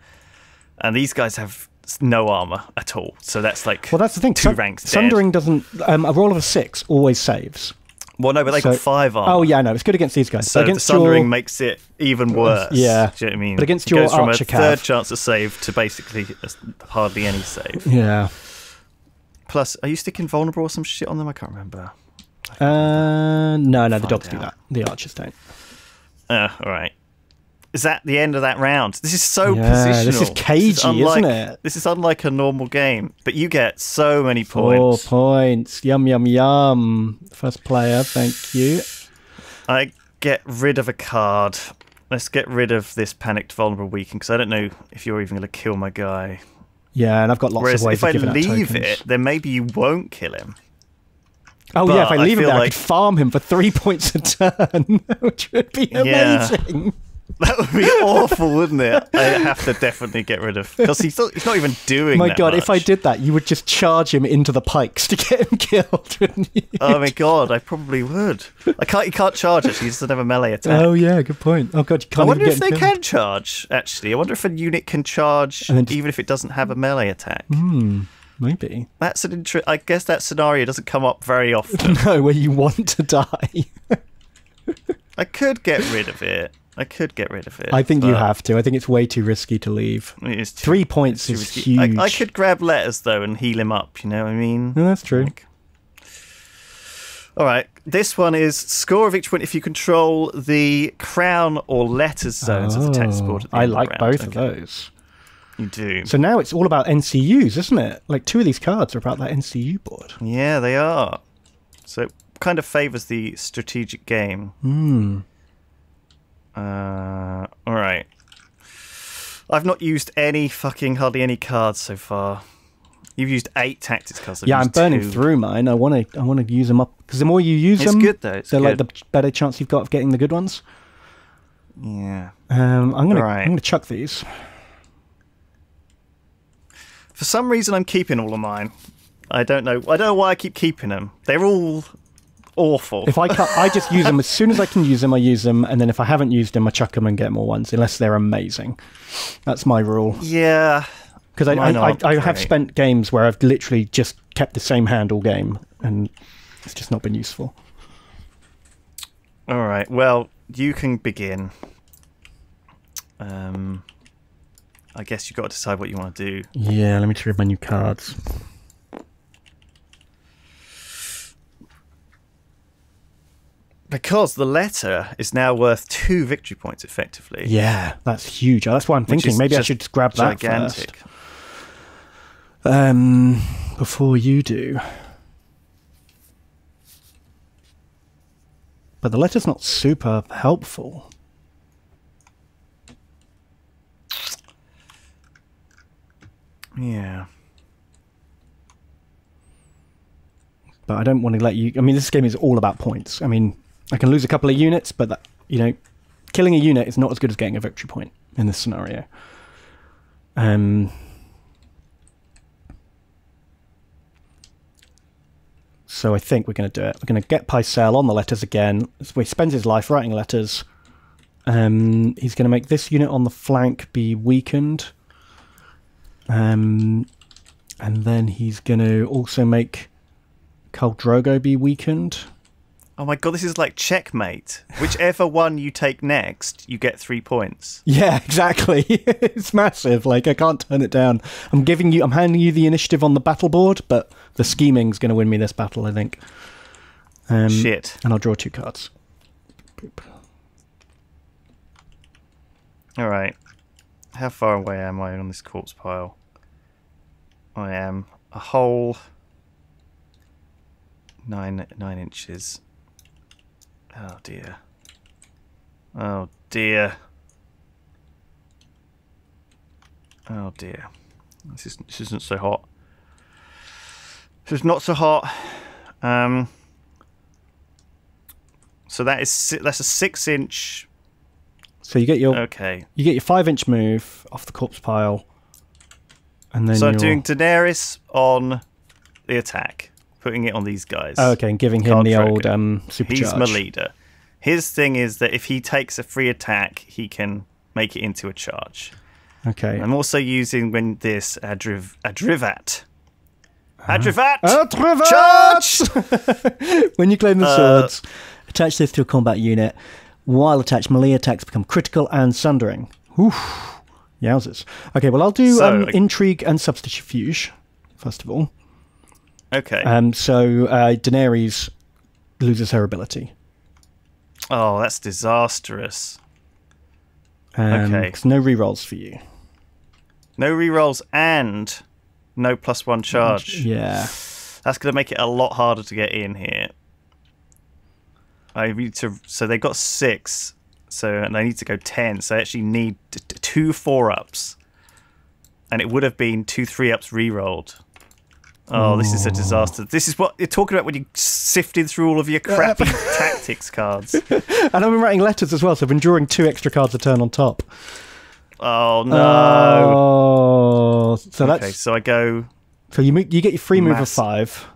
and these guys have s- no armor at all. So that's like Well, that's the thing. two Sun- ranks dead. Sundering doesn't. Um, a roll of a six always saves. Well, no, but they so- got five armor. Oh yeah, no, it's good against these guys. So but the against sundering your, makes it even worse. Yeah. Do you know what I mean? But against it your goes from a third chance to save to basically hardly any save. yeah. Plus, are you sticking vulnerable or some shit on them? I can't remember. Uh, no, no, the Find dogs do that. The archers don't. Uh, all right. Is that the end of that round? This is so Yeah, positional. this is cagey, isn't it? This is unlike a normal game, but you get so many points. Four points. Yum yum yum. First player, thank you. I get rid of a card. Let's get rid of this panicked vulnerable weaken because I don't know if you're even going to kill my guy. Yeah, and I've got lots Whereas of ways if I of giving out leave it, then maybe you won't kill him. Oh yeah, if I but I leave him there, I could farm him for three points a turn, which would be Yeah. That would be awful, wouldn't it? I have to definitely get rid of because he's not, he's not even doing. My God, if I did that, you would just charge him into the pikes to get him killed, wouldn't you? Oh my god, I probably would. I can't. You can't charge actually. He doesn't have a melee attack. Oh yeah, good point. Oh God, you I can't wonder even if they killed. can charge. Actually, I wonder if a unit can charge And just- even if it doesn't have a melee attack. Hmm, maybe. That's an inter- I guess that scenario doesn't come up very often. No, where you want to die. I could get rid of it. I could get rid of it. I think you have to. I think it's way too risky to leave. too- Three points is risky. huge. I, I could grab letters though and heal him up. You know what I mean? No, that's true. Like- All right, this one is score of each point if you control the crown or letters zones of the text board. At the Oh, I end of the like round. both of those. You do. So now it's all about NCUs, isn't it? Like two of these cards are about that NCU board. Yeah, they are. So it kind of favors the strategic game. Hmm. Uh, all right. I've not used any fucking hardly any cards so far. You've used eight tactics cards. I've Yeah, I'm burning two. through mine. I want to. I want to use them up because the more you use It's them, good though. It's the like the better chance you've got of getting the good ones. Yeah. Um, I'm gonna. Right. I'm gonna chuck these. For some reason, I'm keeping all of mine. I don't know. I don't know why I keep keeping them. They're all awful. If I cut, I just use them as soon as I can use them. I use them, and then if I haven't used them, I chuck them and get more ones, unless they're amazing. That's my rule. yeah. Because I, I, I, I have great. spent games where I've literally just kept the same hand all game, and it's just not been useful. All right. Well, you can begin. Um, I guess you've got to decide what you want to do. Yeah, let me read my new cards. Because the letter is now worth two victory points, effectively. Yeah, that's huge. That's why I'm Which thinking maybe I should just grab that Gigantic. first. Um, before you do. But the letter's not super helpful. Yeah. but I don't want to let you. I mean, this game is all about points. I mean, I can lose a couple of units, but that, you know, killing a unit is not as good as getting a victory point in this scenario. Um. So I think we're going to do it. We're going to get Pycelle on the letters again. He spends his life writing letters. Um, he's going to make this unit on the flank be weakened. Um, and then he's going to also make Khal Drogo be weakened. Oh my god, this is like checkmate. Whichever one you take next, you get three points. Yeah, exactly. it's massive. Like I can't turn it down. I'm giving you. I'm handing you the initiative on the battle board, but the scheming's going to win me this battle. I think. Um, Shit. And I'll draw two cards. Boop. All right. How far away am I on this corpse pile? I am a whole nine nine inches. Oh dear. Oh dear. Oh dear. This isn't this isn't so hot. This is not so hot. Um. So that is that's a six inch. So you get your Okay. you get your five inch move off the corpse pile, and then So I'm doing Daenerys on the attack, putting it on these guys. Oh, okay, and giving him the old um, He's my leader. His thing is that if he takes a free attack, he can make it into a charge. Okay. I'm also using when this Adriv Adrivat. Adrivat! Oh, Charge! when you claim the Uh, swords, attach this to a combat unit. While attached, melee attacks become critical and sundering. Oof. Yowzers. Okay, well, I'll do So, um, I- intrigue and subterfuge, first of all. Okay. Um, so uh, Daenerys loses her ability. oh, that's disastrous. Um, Okay. no rerolls for you. No rerolls and no plus one charge. Yeah. That's going to make it a lot harder to get in here. I need to. So they got six. So and I need to go ten. So I actually need t- t- two four ups, and it would have been two three ups re-rolled. Oh, this is a disaster. This is what you're talking about when you sifted through all of your crappy tactics cards. And I've been writing letters as well, so I've been drawing two extra cards a turn on top. Oh no. Oh, so that's okay, so I go. so you you get your free move of five.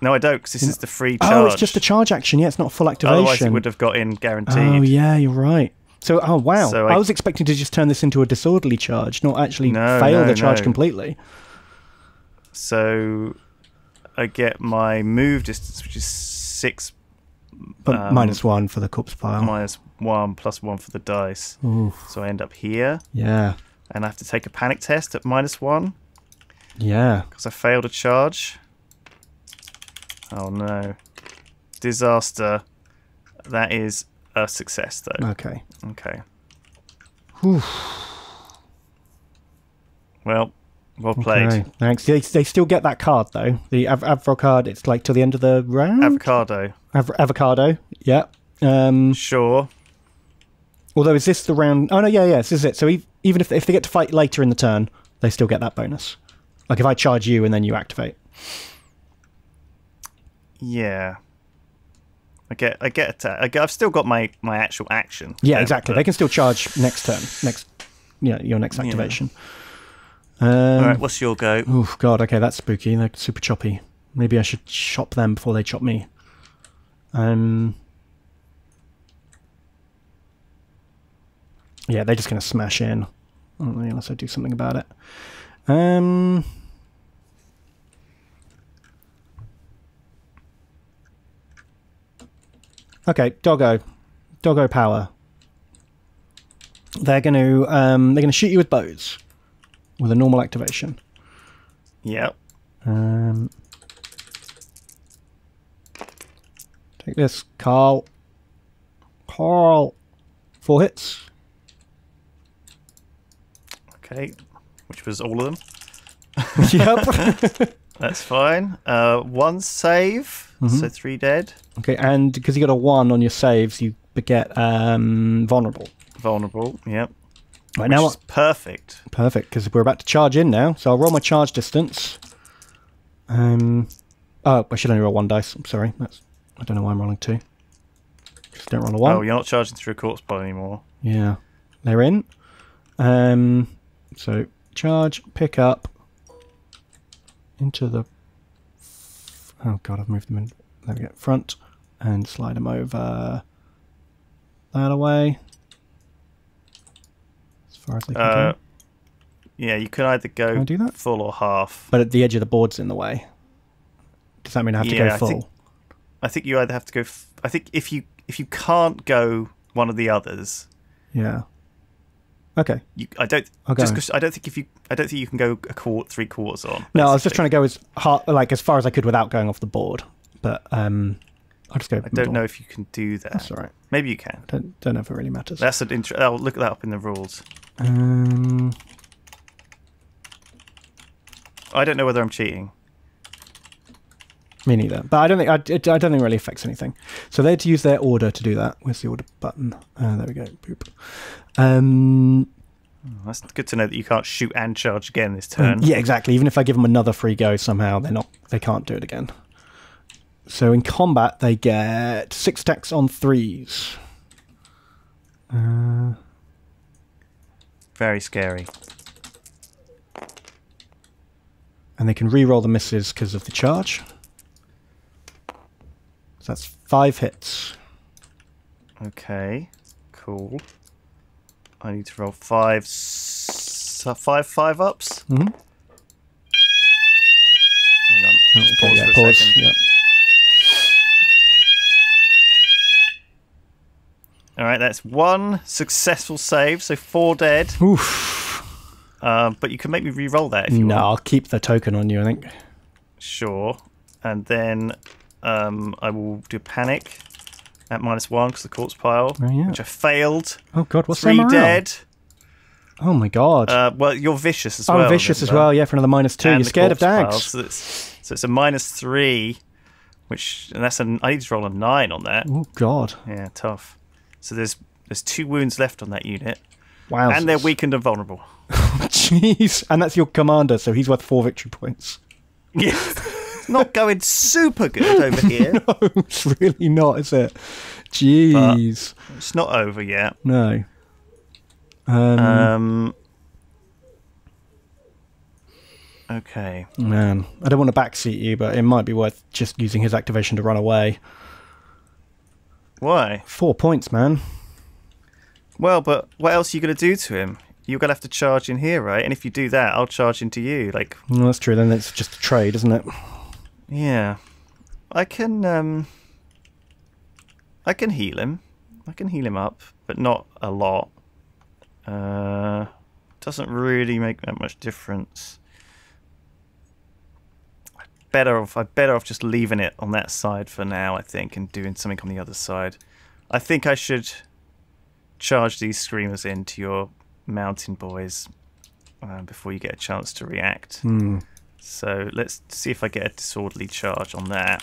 No, I don't, because this is the free charge. Oh, it's just a charge action. Yeah, it's not full activation. Otherwise, it would have got in oh, guaranteed. Oh yeah, you're right. So oh wow, So I, I- was expecting to just turn this into a disorderly charge, not actually No, fail no, the charge no. completely. So I get my move distance, which is six But Um, minus one for the corpse pile. minus one plus one for the dice. Oof. So I end up here, Yeah, and I have to take a panic test at minus one yeah. because I failed a charge. Oh no. Disaster. That is a success, though. Okay. Okay. Whew. Well, well played. Okay, thanks. They, they still get that card though. The av- Avro card. It's like till the end of the round. Avocado. Av- avocado. Yeah. Um, Sure. although is this the round? Oh no, yeah, yeah. This is it. So e- even if if they get to fight later in the turn, they still get that bonus. Like if I charge you and then you activate. Yeah. I get, I get, I get. I've still got my my actual action. Yeah, there, exactly. but- They can still charge next turn. Next, yeah, your next activation. Um, All right. What's your go? Oof, God. Okay, that's spooky. They're super choppy. Maybe I should chop them before they chop me. Um. Yeah, they're just gonna smash in. Oh, Unless I do something about it. Um. Okay, doggo, doggo power. They're going to um, they're going to shoot you with bows with a normal activation. Yep. Um, take this, Carl. Carl. Four hits. Okay. Which was all of them. yep. That's fine. Uh, one save, Mm-hmm. so three dead. okay, and because you got a one on your saves, you get um, vulnerable. Vulnerable. Yep. Right now, is perfect. perfect because we're about to charge in now. So I'll roll my charge distance. Um, Oh, I should only roll one dice. I'm sorry. That's I don't know why I'm rolling two. Just don't roll a one. Oh, you're not charging through a corpse pile anymore. Yeah, they're in. Um, so charge, pick up into the. Oh god, I've moved them in. There we go. Front and slide them over that away. As far as they can Uh, go. yeah, you can either Can go do that? full or half. But at the edge of the board's in the way. Does that mean I have to yeah, go I full? think- I think you either have to go. F- I think if you if you can't go one of the others, Yeah. Okay. you I don't I'll just go. 'cause I don't think if you I don't think you can go a quart three quarters on. No, I was just trying to go as hard, like as far as I could without going off the board. But um, I'll just go. I don't know if you can do that. That's all right. Maybe you can. Don't don't know if it really matters. That's an intro. I'll look that up in the rules. Um, I don't know whether I'm cheating. me neither. But I don't think I, it, I don't think it really affects anything. So they had to use their order to do that. Where's the order button? Uh, there we go. Boop. Um, That's good to know that you can't shoot and charge again this Mm, turn. Yeah, exactly. Even if I give them another free go somehow, they're not. They can't do it again. So in combat, they get six attacks on threes. Uh, Very scary. and they can re-roll the misses because of the charge. So that's five hits. Okay, cool. I need to roll five, s- five, five ups. Mm-hmm. Hang on. Okay, pause yeah, for a pause. second. Yeah. All right, that's one successful save, so four dead. Oof. Um, but you can make me re-roll that if you want. No, want. I'll keep the token on you. I think. Sure. And then um, I will do panic at minus one because the corpse pile, Oh, yeah. which I failed. Oh God, what's Three dead. Oh my God. Uh, well, you're vicious as well. oh, well. vicious as well. Yeah, for another minus two. And You're scared of corpse pile, dags. so, it's, so it's a minus three, which and that's an I need to roll a nine on that. Oh God. Yeah, tough. So there's there's two wounds left on that unit, Wow. and they're weakened and vulnerable. Jeez. And that's your commander, so he's worth four victory points. Yeah, not going super good over here. no, it's really not, is it? Jeez. It's not over yet. no. Um, Um. Okay. man, I don't want to backseat you, but it might be worth just using his activation to run away. Why? Four points, man. Well, but what else are you going to do to him? You're going to have to charge in here, right? And if you do that, I'll charge into you. Like, that's true. Then it's just a trade, isn't it? yeah. I can, um. I can heal him. I can heal him up, but not a lot. Uh. Doesn't really make that much difference. Better off, I better off just leaving it on that side for now, I think, and doing something on the other side. I think I should charge these screamers into your mountain boys uh, before you get a chance to react. Hmm. So let's see if I get a disorderly charge on that.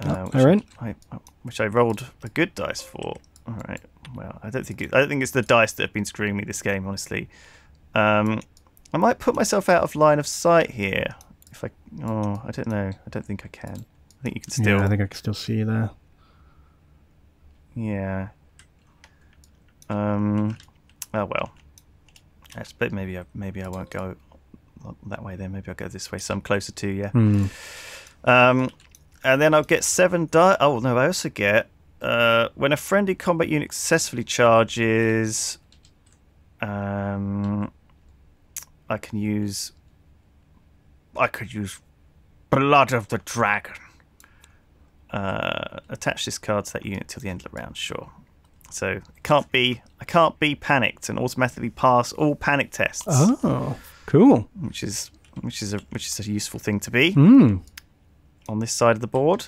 Uh, Oh, in. I, which I rolled a good dice for. All right. Well, I don't think it, I don't think it's the dice that have been screwing me this game, honestly. Um, I might put myself out of line of sight here. If I, oh, I don't know. I don't think I can. I think you can still. Yeah, I think I can still see you there. Yeah. Um. Oh well. That's, but maybe I maybe I won't go that way then. Maybe I'll go this way. So I'm closer to you. Hmm. Um, and then I'll get seven die. Oh no, I also get uh, when a friendly combat unit successfully charges. Um, I can use. I could use blood of the dragon. Uh, attach this card to that unit till the end of the round. Sure. So it can't be. I can't be panicked and automatically pass all panic tests, Oh, cool. which is which is a which is a useful thing to be Hmm. on this side of the board.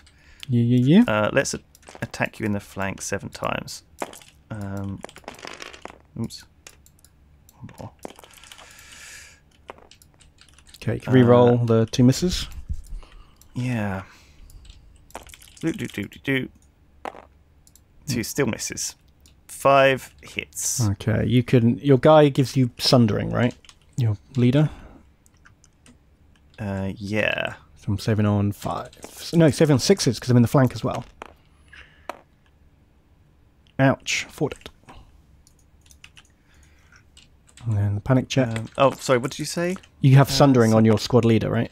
Yeah, yeah, yeah. Uh, let's attack you in the flank seven times. Um, oops. One more. Okay, you can re-roll uh, the two misses. Yeah. Do, do, do, do, do. Two still misses. Five hits. Okay, you can. Your guy gives you sundering, right? Your leader. Uh, yeah. So I'm saving on five. No, saving on sixes because I'm in the flank as well. Ouch. Fought it. And then the panic check. Um, oh, sorry. What did you say? you have sundering on your squad leader, right?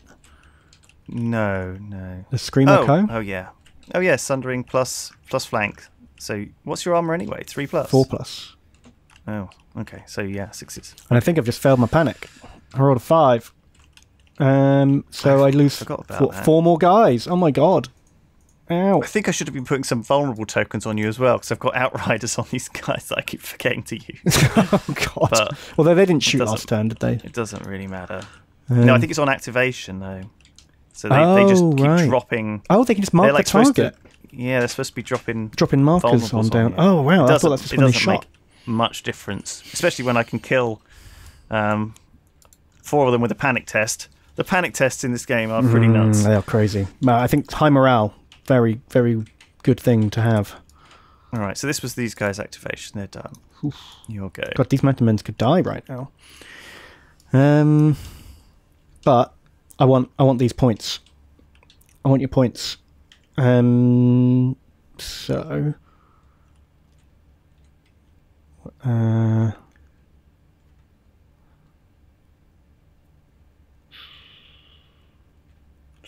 No, no. The screamer Oh, co. oh yeah. Oh yeah. Sundering plus plus flank. So what's your armor anyway? Three plus. Four plus. Oh, okay. So yeah, sixes. And I think I've just failed my panic. I rolled a five. Um, so I lose forgot about four, four more guys. Oh my god. Ow. I think I should have been putting some vulnerable tokens on you as well because I've got outriders on these guys that I keep forgetting to use. oh god. But Although they didn't shoot last turn, did they? it doesn't really matter. no, I Um, think it's on activation though. So they, they just Oh, keep right. dropping. Oh, they can just mark like the target. to. Yeah, they're supposed to be dropping Dropping markers on down. you. Oh wow, It I thought that's just it when they doesn't shot. make much difference, especially when I can kill um, four of them with a panic test. The panic tests in this game are pretty Mm, nuts. they are crazy. I think high morale, very, very good thing to have. All right, so this was these guys' activation. They're done. You'll go. God, these mountain men could die right now. Um, but I want, I want these points. I want your points. Um, so, uh,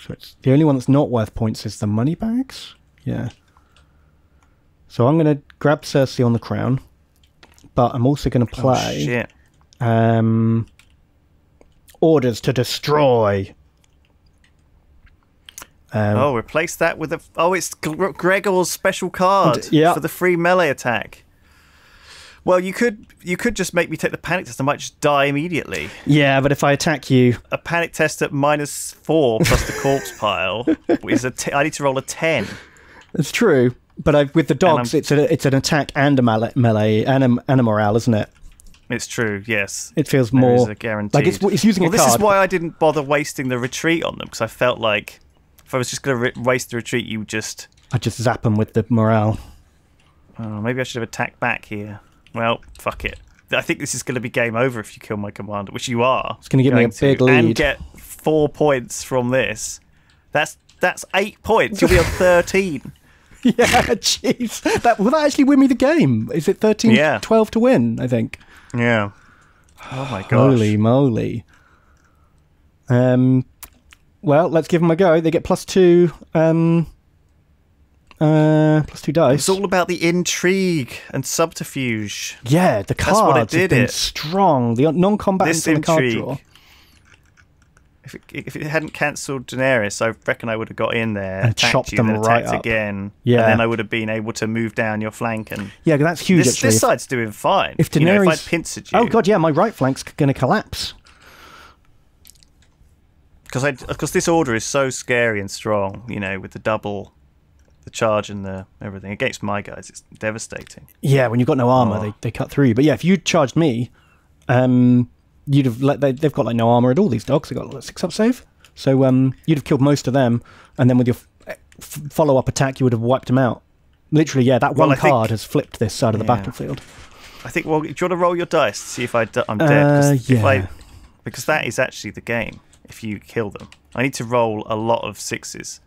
so it's the only one that's not worth points is the money bags. Yeah. So I'm going to grab Cersei on the crown, but I'm also going to Oh, play shit. um, orders to destroy. Um, Oh, replace that with a. Oh, it's Gregor's special card Yeah. for the free melee attack. Well, you could you could just make me take the panic test. I might just die immediately. Yeah, but if I attack you, A panic test at minus four plus the corpse pile is a. T- I need to roll a ten. it's true. But I, with the dogs, it's a, it's an attack and a melee, melee and, a, and a morale, isn't it? It's true. Yes. It feels There more guaranteed. like it's, it's using well, a this is why I didn't bother wasting the retreat on them because I felt like if I was just going to waste the retreat, you just. I just zap them with the morale. Oh, maybe I should have attacked back here. Well, fuck it. I think this is going to be game over if you kill my commander, which you are. It's gonna give me a big lead. and get four points from this. That's that's eight points. You'll be on thirteen. yeah, jeez. That will that actually win me the game? Is it 13 Yeah. 12 to win, I think. yeah. Oh my gosh. Holy moly. Um well, let's give them a go. They get plus 2 um uh plus 2 dice. It's all about the intrigue and subterfuge. yeah, the cards what it have did been it. strong. The non-combatants This on the card intrigue. draw. If it, if it hadn't cancelled Daenerys, I reckon I would have got in there, And chopped you, them right up. again, Yeah. and then I would have been able to move down your flank. And Yeah, that's huge this, actually. this side's doing fine. if You know, if I Daenerys- pincered you, oh god, yeah, my right flank's going to collapse. because I because this order is so scary and strong. You know, with the double, the charge and the everything against my guys, it's devastating. Yeah, when you've got no armor, Oh. they, they cut through you. But yeah, if you charged me, um, you'd have let they, they've got like no armor at all. These dogs, they got like, six up save, so um, you'd have killed most of them, and then with your f- f- follow up attack, you would have wiped them out. Literally, yeah, that Well, one I think- card has flipped this side of the Yeah. battlefield. I think. Well, do you want to roll your dice to see if I d- I'm dead? Uh, yeah. I, because that is actually the game. If you kill them, I need to roll a lot of sixes,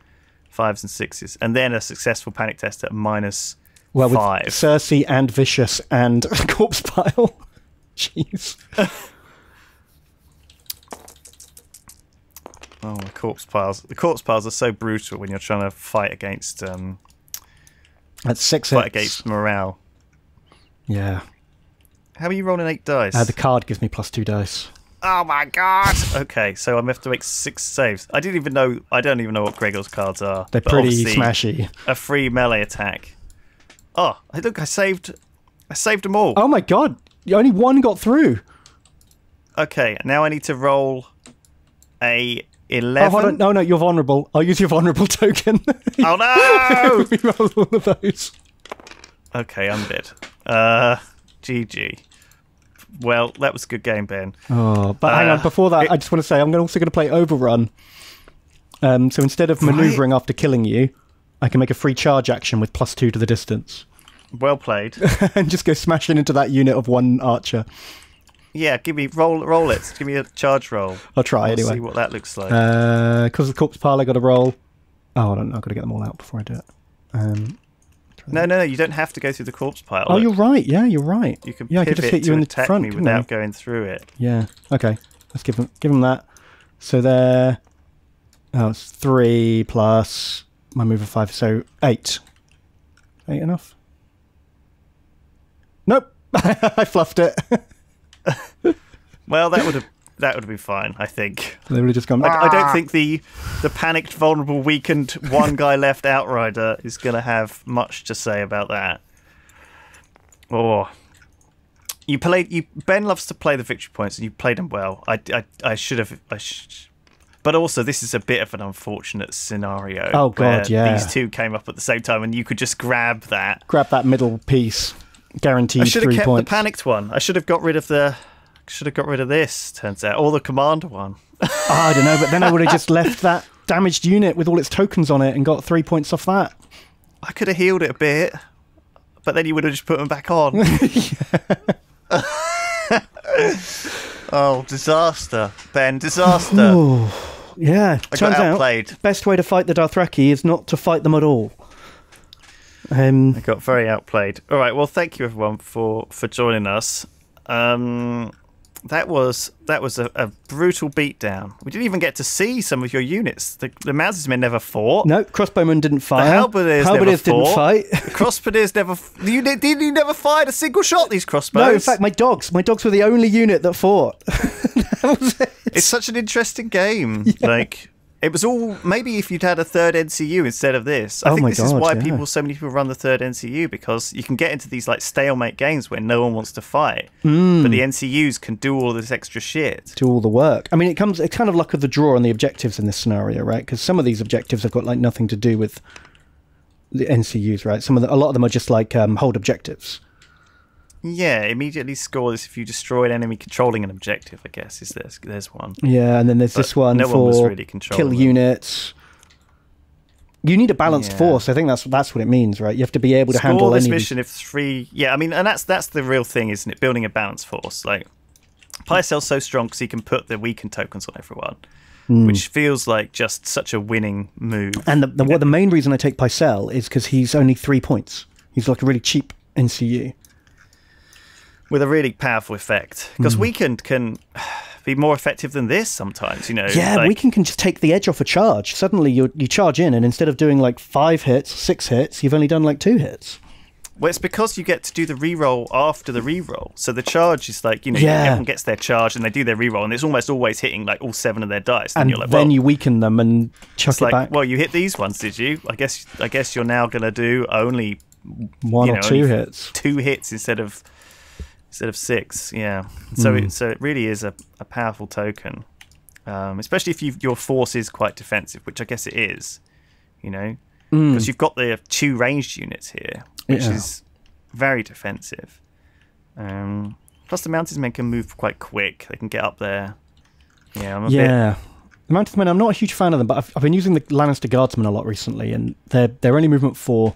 fives and sixes, and then a successful panic test at minus Well, with five. Cersei and Vicious and Corpse Pile. Jeez. Oh, the corpse piles. The corpse piles are so brutal when you're trying to fight against um, That's six fight hits. against morale. Yeah. How are you rolling eight dice? Uh, the card gives me plus two dice. Oh my god! okay, so I'm gonna have to make six saves. I didn't even know. I don't even know what Gregor's cards are. They're but pretty smashy. A free melee attack. Oh, hey, look! I saved. I saved them all. Oh my god! Only one got through. Okay, now I need to roll a eleven. hold on. No, no, you're vulnerable. I'll use your vulnerable token. Oh, no! we roll all of those. Okay, I'm dead. Uh, GG. Well, that was a good game, Ben. Oh, but hang Uh, on. Before that, it- I just want to say I'm also going to play Overrun. Um, so instead of maneuvering after killing you, I can make a free charge action with plus two to the distance, Well played. and just go smashing into that unit of one archer. Yeah, give me roll roll it. Give me a charge roll. I'll try I'll anyway. see what that looks like. Because the corpse pile, I got to roll. Oh, I don't know. I've got to get them all out before I do it. Um, no, no, no. You don't have to go through the corpse pile. oh, you're right. Yeah, you're right. you can yeah, I could just hit you in the front, me without I? going through it. Yeah. Okay. Let's give them give them that. So they're oh, it's three plus my move of five, so eight. Eight enough? Nope. I fluffed it. Well, that would have that would be fine. I think. they would have just gone. I, I "Ah." don't think the the panicked, vulnerable, weakened, one guy left outrider is going to have much to say about that. Oh, you played. You Ben loves to play the victory points, and you played them well. I, I, I should have. I sh- but also, this is a bit of an unfortunate scenario. Oh, God, where yeah. These two came up at the same time, and you could just grab that. Grab that middle piece. Guaranteed I should have kept points. the panicked one. I should have got rid of the. Should have got rid of this. Turns out, or the commander one. Oh, I don't know, but then I would have just left that damaged unit with all its tokens on it and got three points off that. I could have healed it a bit, but then you would have just put them back on. oh, disaster, Ben! Disaster. Oh, yeah. I Turns got out, outplayed. best way to fight the Dothraki is not to fight them at all. Um, I got very outplayed. All right. Well, thank you everyone for for joining us. Um, that was that was a, a brutal beatdown. We didn't even get to see some of your units. The, the Mountains never fought. no, crossbowmen didn't fire. halberdiers never didn't fight. The crossbows never. You did. You never fired a single shot. These crossbows. No, in fact, my dogs. My dogs were the only unit that fought. that it. It's such an interesting game. Like it was all maybe if you'd had a third NCU instead of this. I Oh think this is why yeah. people so many people run the third NCU because you can get into these like stalemate games where no one wants to fight, Hmm. but the NCUs can do all this extra shit. do all the work. I mean, it comes. It's kind of luck of the draw on the objectives in this scenario, right? Because some of these objectives have got like nothing to do with the NCUs, right? Some of the, a lot of them are just like um, hold objectives. Yeah, immediately score this if you destroy an enemy controlling an objective. I guess is there's there's one. Yeah, and then there's this one no for one was really controlling kill them. units. You need a balanced Yeah. force. I think that's that's what it means, right? You have to be able to Score handle this any. mission if three. Yeah, I mean, and that's that's the real thing, isn't it? Building a balanced force. Like Pycelle's so strong because he can put the weakened tokens on everyone, Hmm. which feels like just such a winning move. And the the, what the main reason I take Pycelle is because he's only three points. He's like a really cheap NCU. With a really powerful effect. Because weakened hmm. can be more effective than this sometimes. You know. Yeah, like- we can, can just take the edge off a charge. Suddenly you you charge in, and instead of doing like five hits, six hits, you've only done like two hits. Well, it's because you get to do the reroll after the reroll. So the charge is like you know Yeah. everyone gets their charge and they do their reroll, and it's almost always hitting like all seven of their dice. And, And you're like, then well, you weaken them and chuck it like, back. well, you hit these ones, did you? I guess I guess you're now gonna do only One you or know, two hits. two hits instead of instead of six. Yeah. So Hmm. it so it really is a, a powerful token, um, especially if you your force is quite defensive, which I guess it is. You know, because you've got the two ranged units here, which Hmm. Yeah. is very defensive. Um, plus, the mountains men can move quite quick; they can get up there. Yeah, I'm a bit. Yeah. The Mountain Men, I'm not a huge fan of them, but I've, I've been using the Lannister Guardsmen a lot recently, and they're they're only movement four,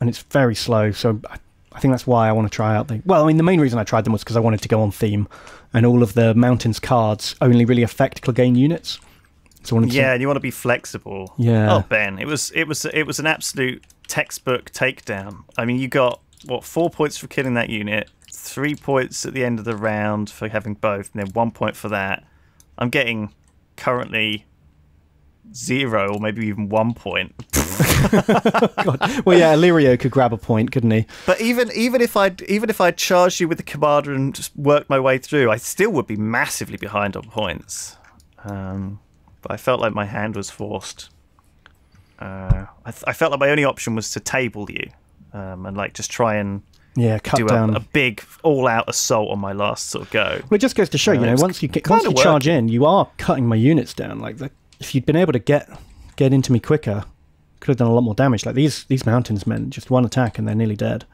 and it's very slow. So I, I think that's why I want to try out the. Well, I mean, the main reason I tried them was because I wanted to go on theme, and all of the Mountains cards only really affect Clegane units. So I wanted to- Yeah, and you want to be flexible. Yeah. Oh, Ben, it was it was it was an absolute textbook takedown. I mean, you got what four points for killing that unit, three points at the end of the round for having both, and then one point for that. I'm getting currently zero or maybe even one point. well, yeah, Illyrio could grab a point, couldn't he? But even even if I even if I charged you with the commander and just worked my way through, I still would be massively behind on points. Um, but I felt like my hand was forced. Uh, I, th- I felt like my only option was to table you, um, and like just try and Yeah, cut do a, down. a big all-out assault on my last sort of go. Well, it just goes to show, you Uh, know, once you get, once you charge in, you are cutting my units down. Like, the, if you'd been able to get get into me quicker, could have done a lot more damage. Like these these mountains men, just one attack and they're nearly dead.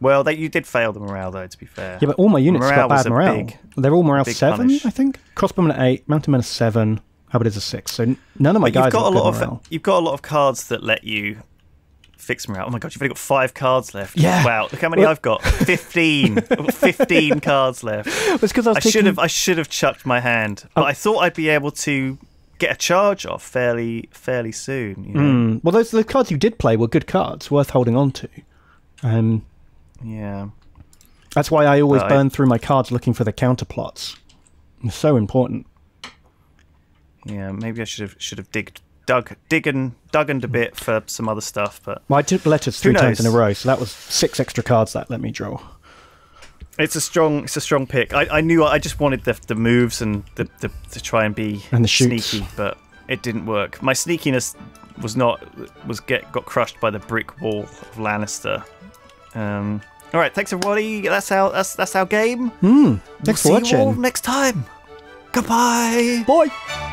Well, they, you did fail the morale though. To be fair, Yeah, but all my units Morale got bad morale. big- they're all morale seven, punish. I think. Crossbowmen at eight, mountain men are seven. How about is a six? So none of my But guys you've got a have lot of morale. you've got a lot of cards that let you fix out. Oh my god, you've only got five cards left. Yeah. Wow. Look how many Well- I've got. Fifteen. Fifteen cards left. It's because I was I taking- should have. I should have chucked my hand, but oh. I thought I'd be able to get a charge off fairly, fairly soon. You know? Mm, well, those the cards you did play were good cards, worth holding on to. Um, Yeah. that's why I always I- burn through my cards looking for the counter plots. It's so important. Yeah. Maybe I should have should have digged, dug, digging, dug a bit for some other stuff, but Well, I took letters three times in a row, so that was six extra cards that let me draw. It's a strong, it's a strong pick. I, I knew I just wanted the the moves and the, the to try and be And the shoots. sneaky, but it didn't work. My sneakiness was not was get got crushed by the brick wall of Lannister. Um, all right, thanks everybody. That's our that's that's our game. Hmm. Thanks we'll for see you all watching. next time. Goodbye. Bye.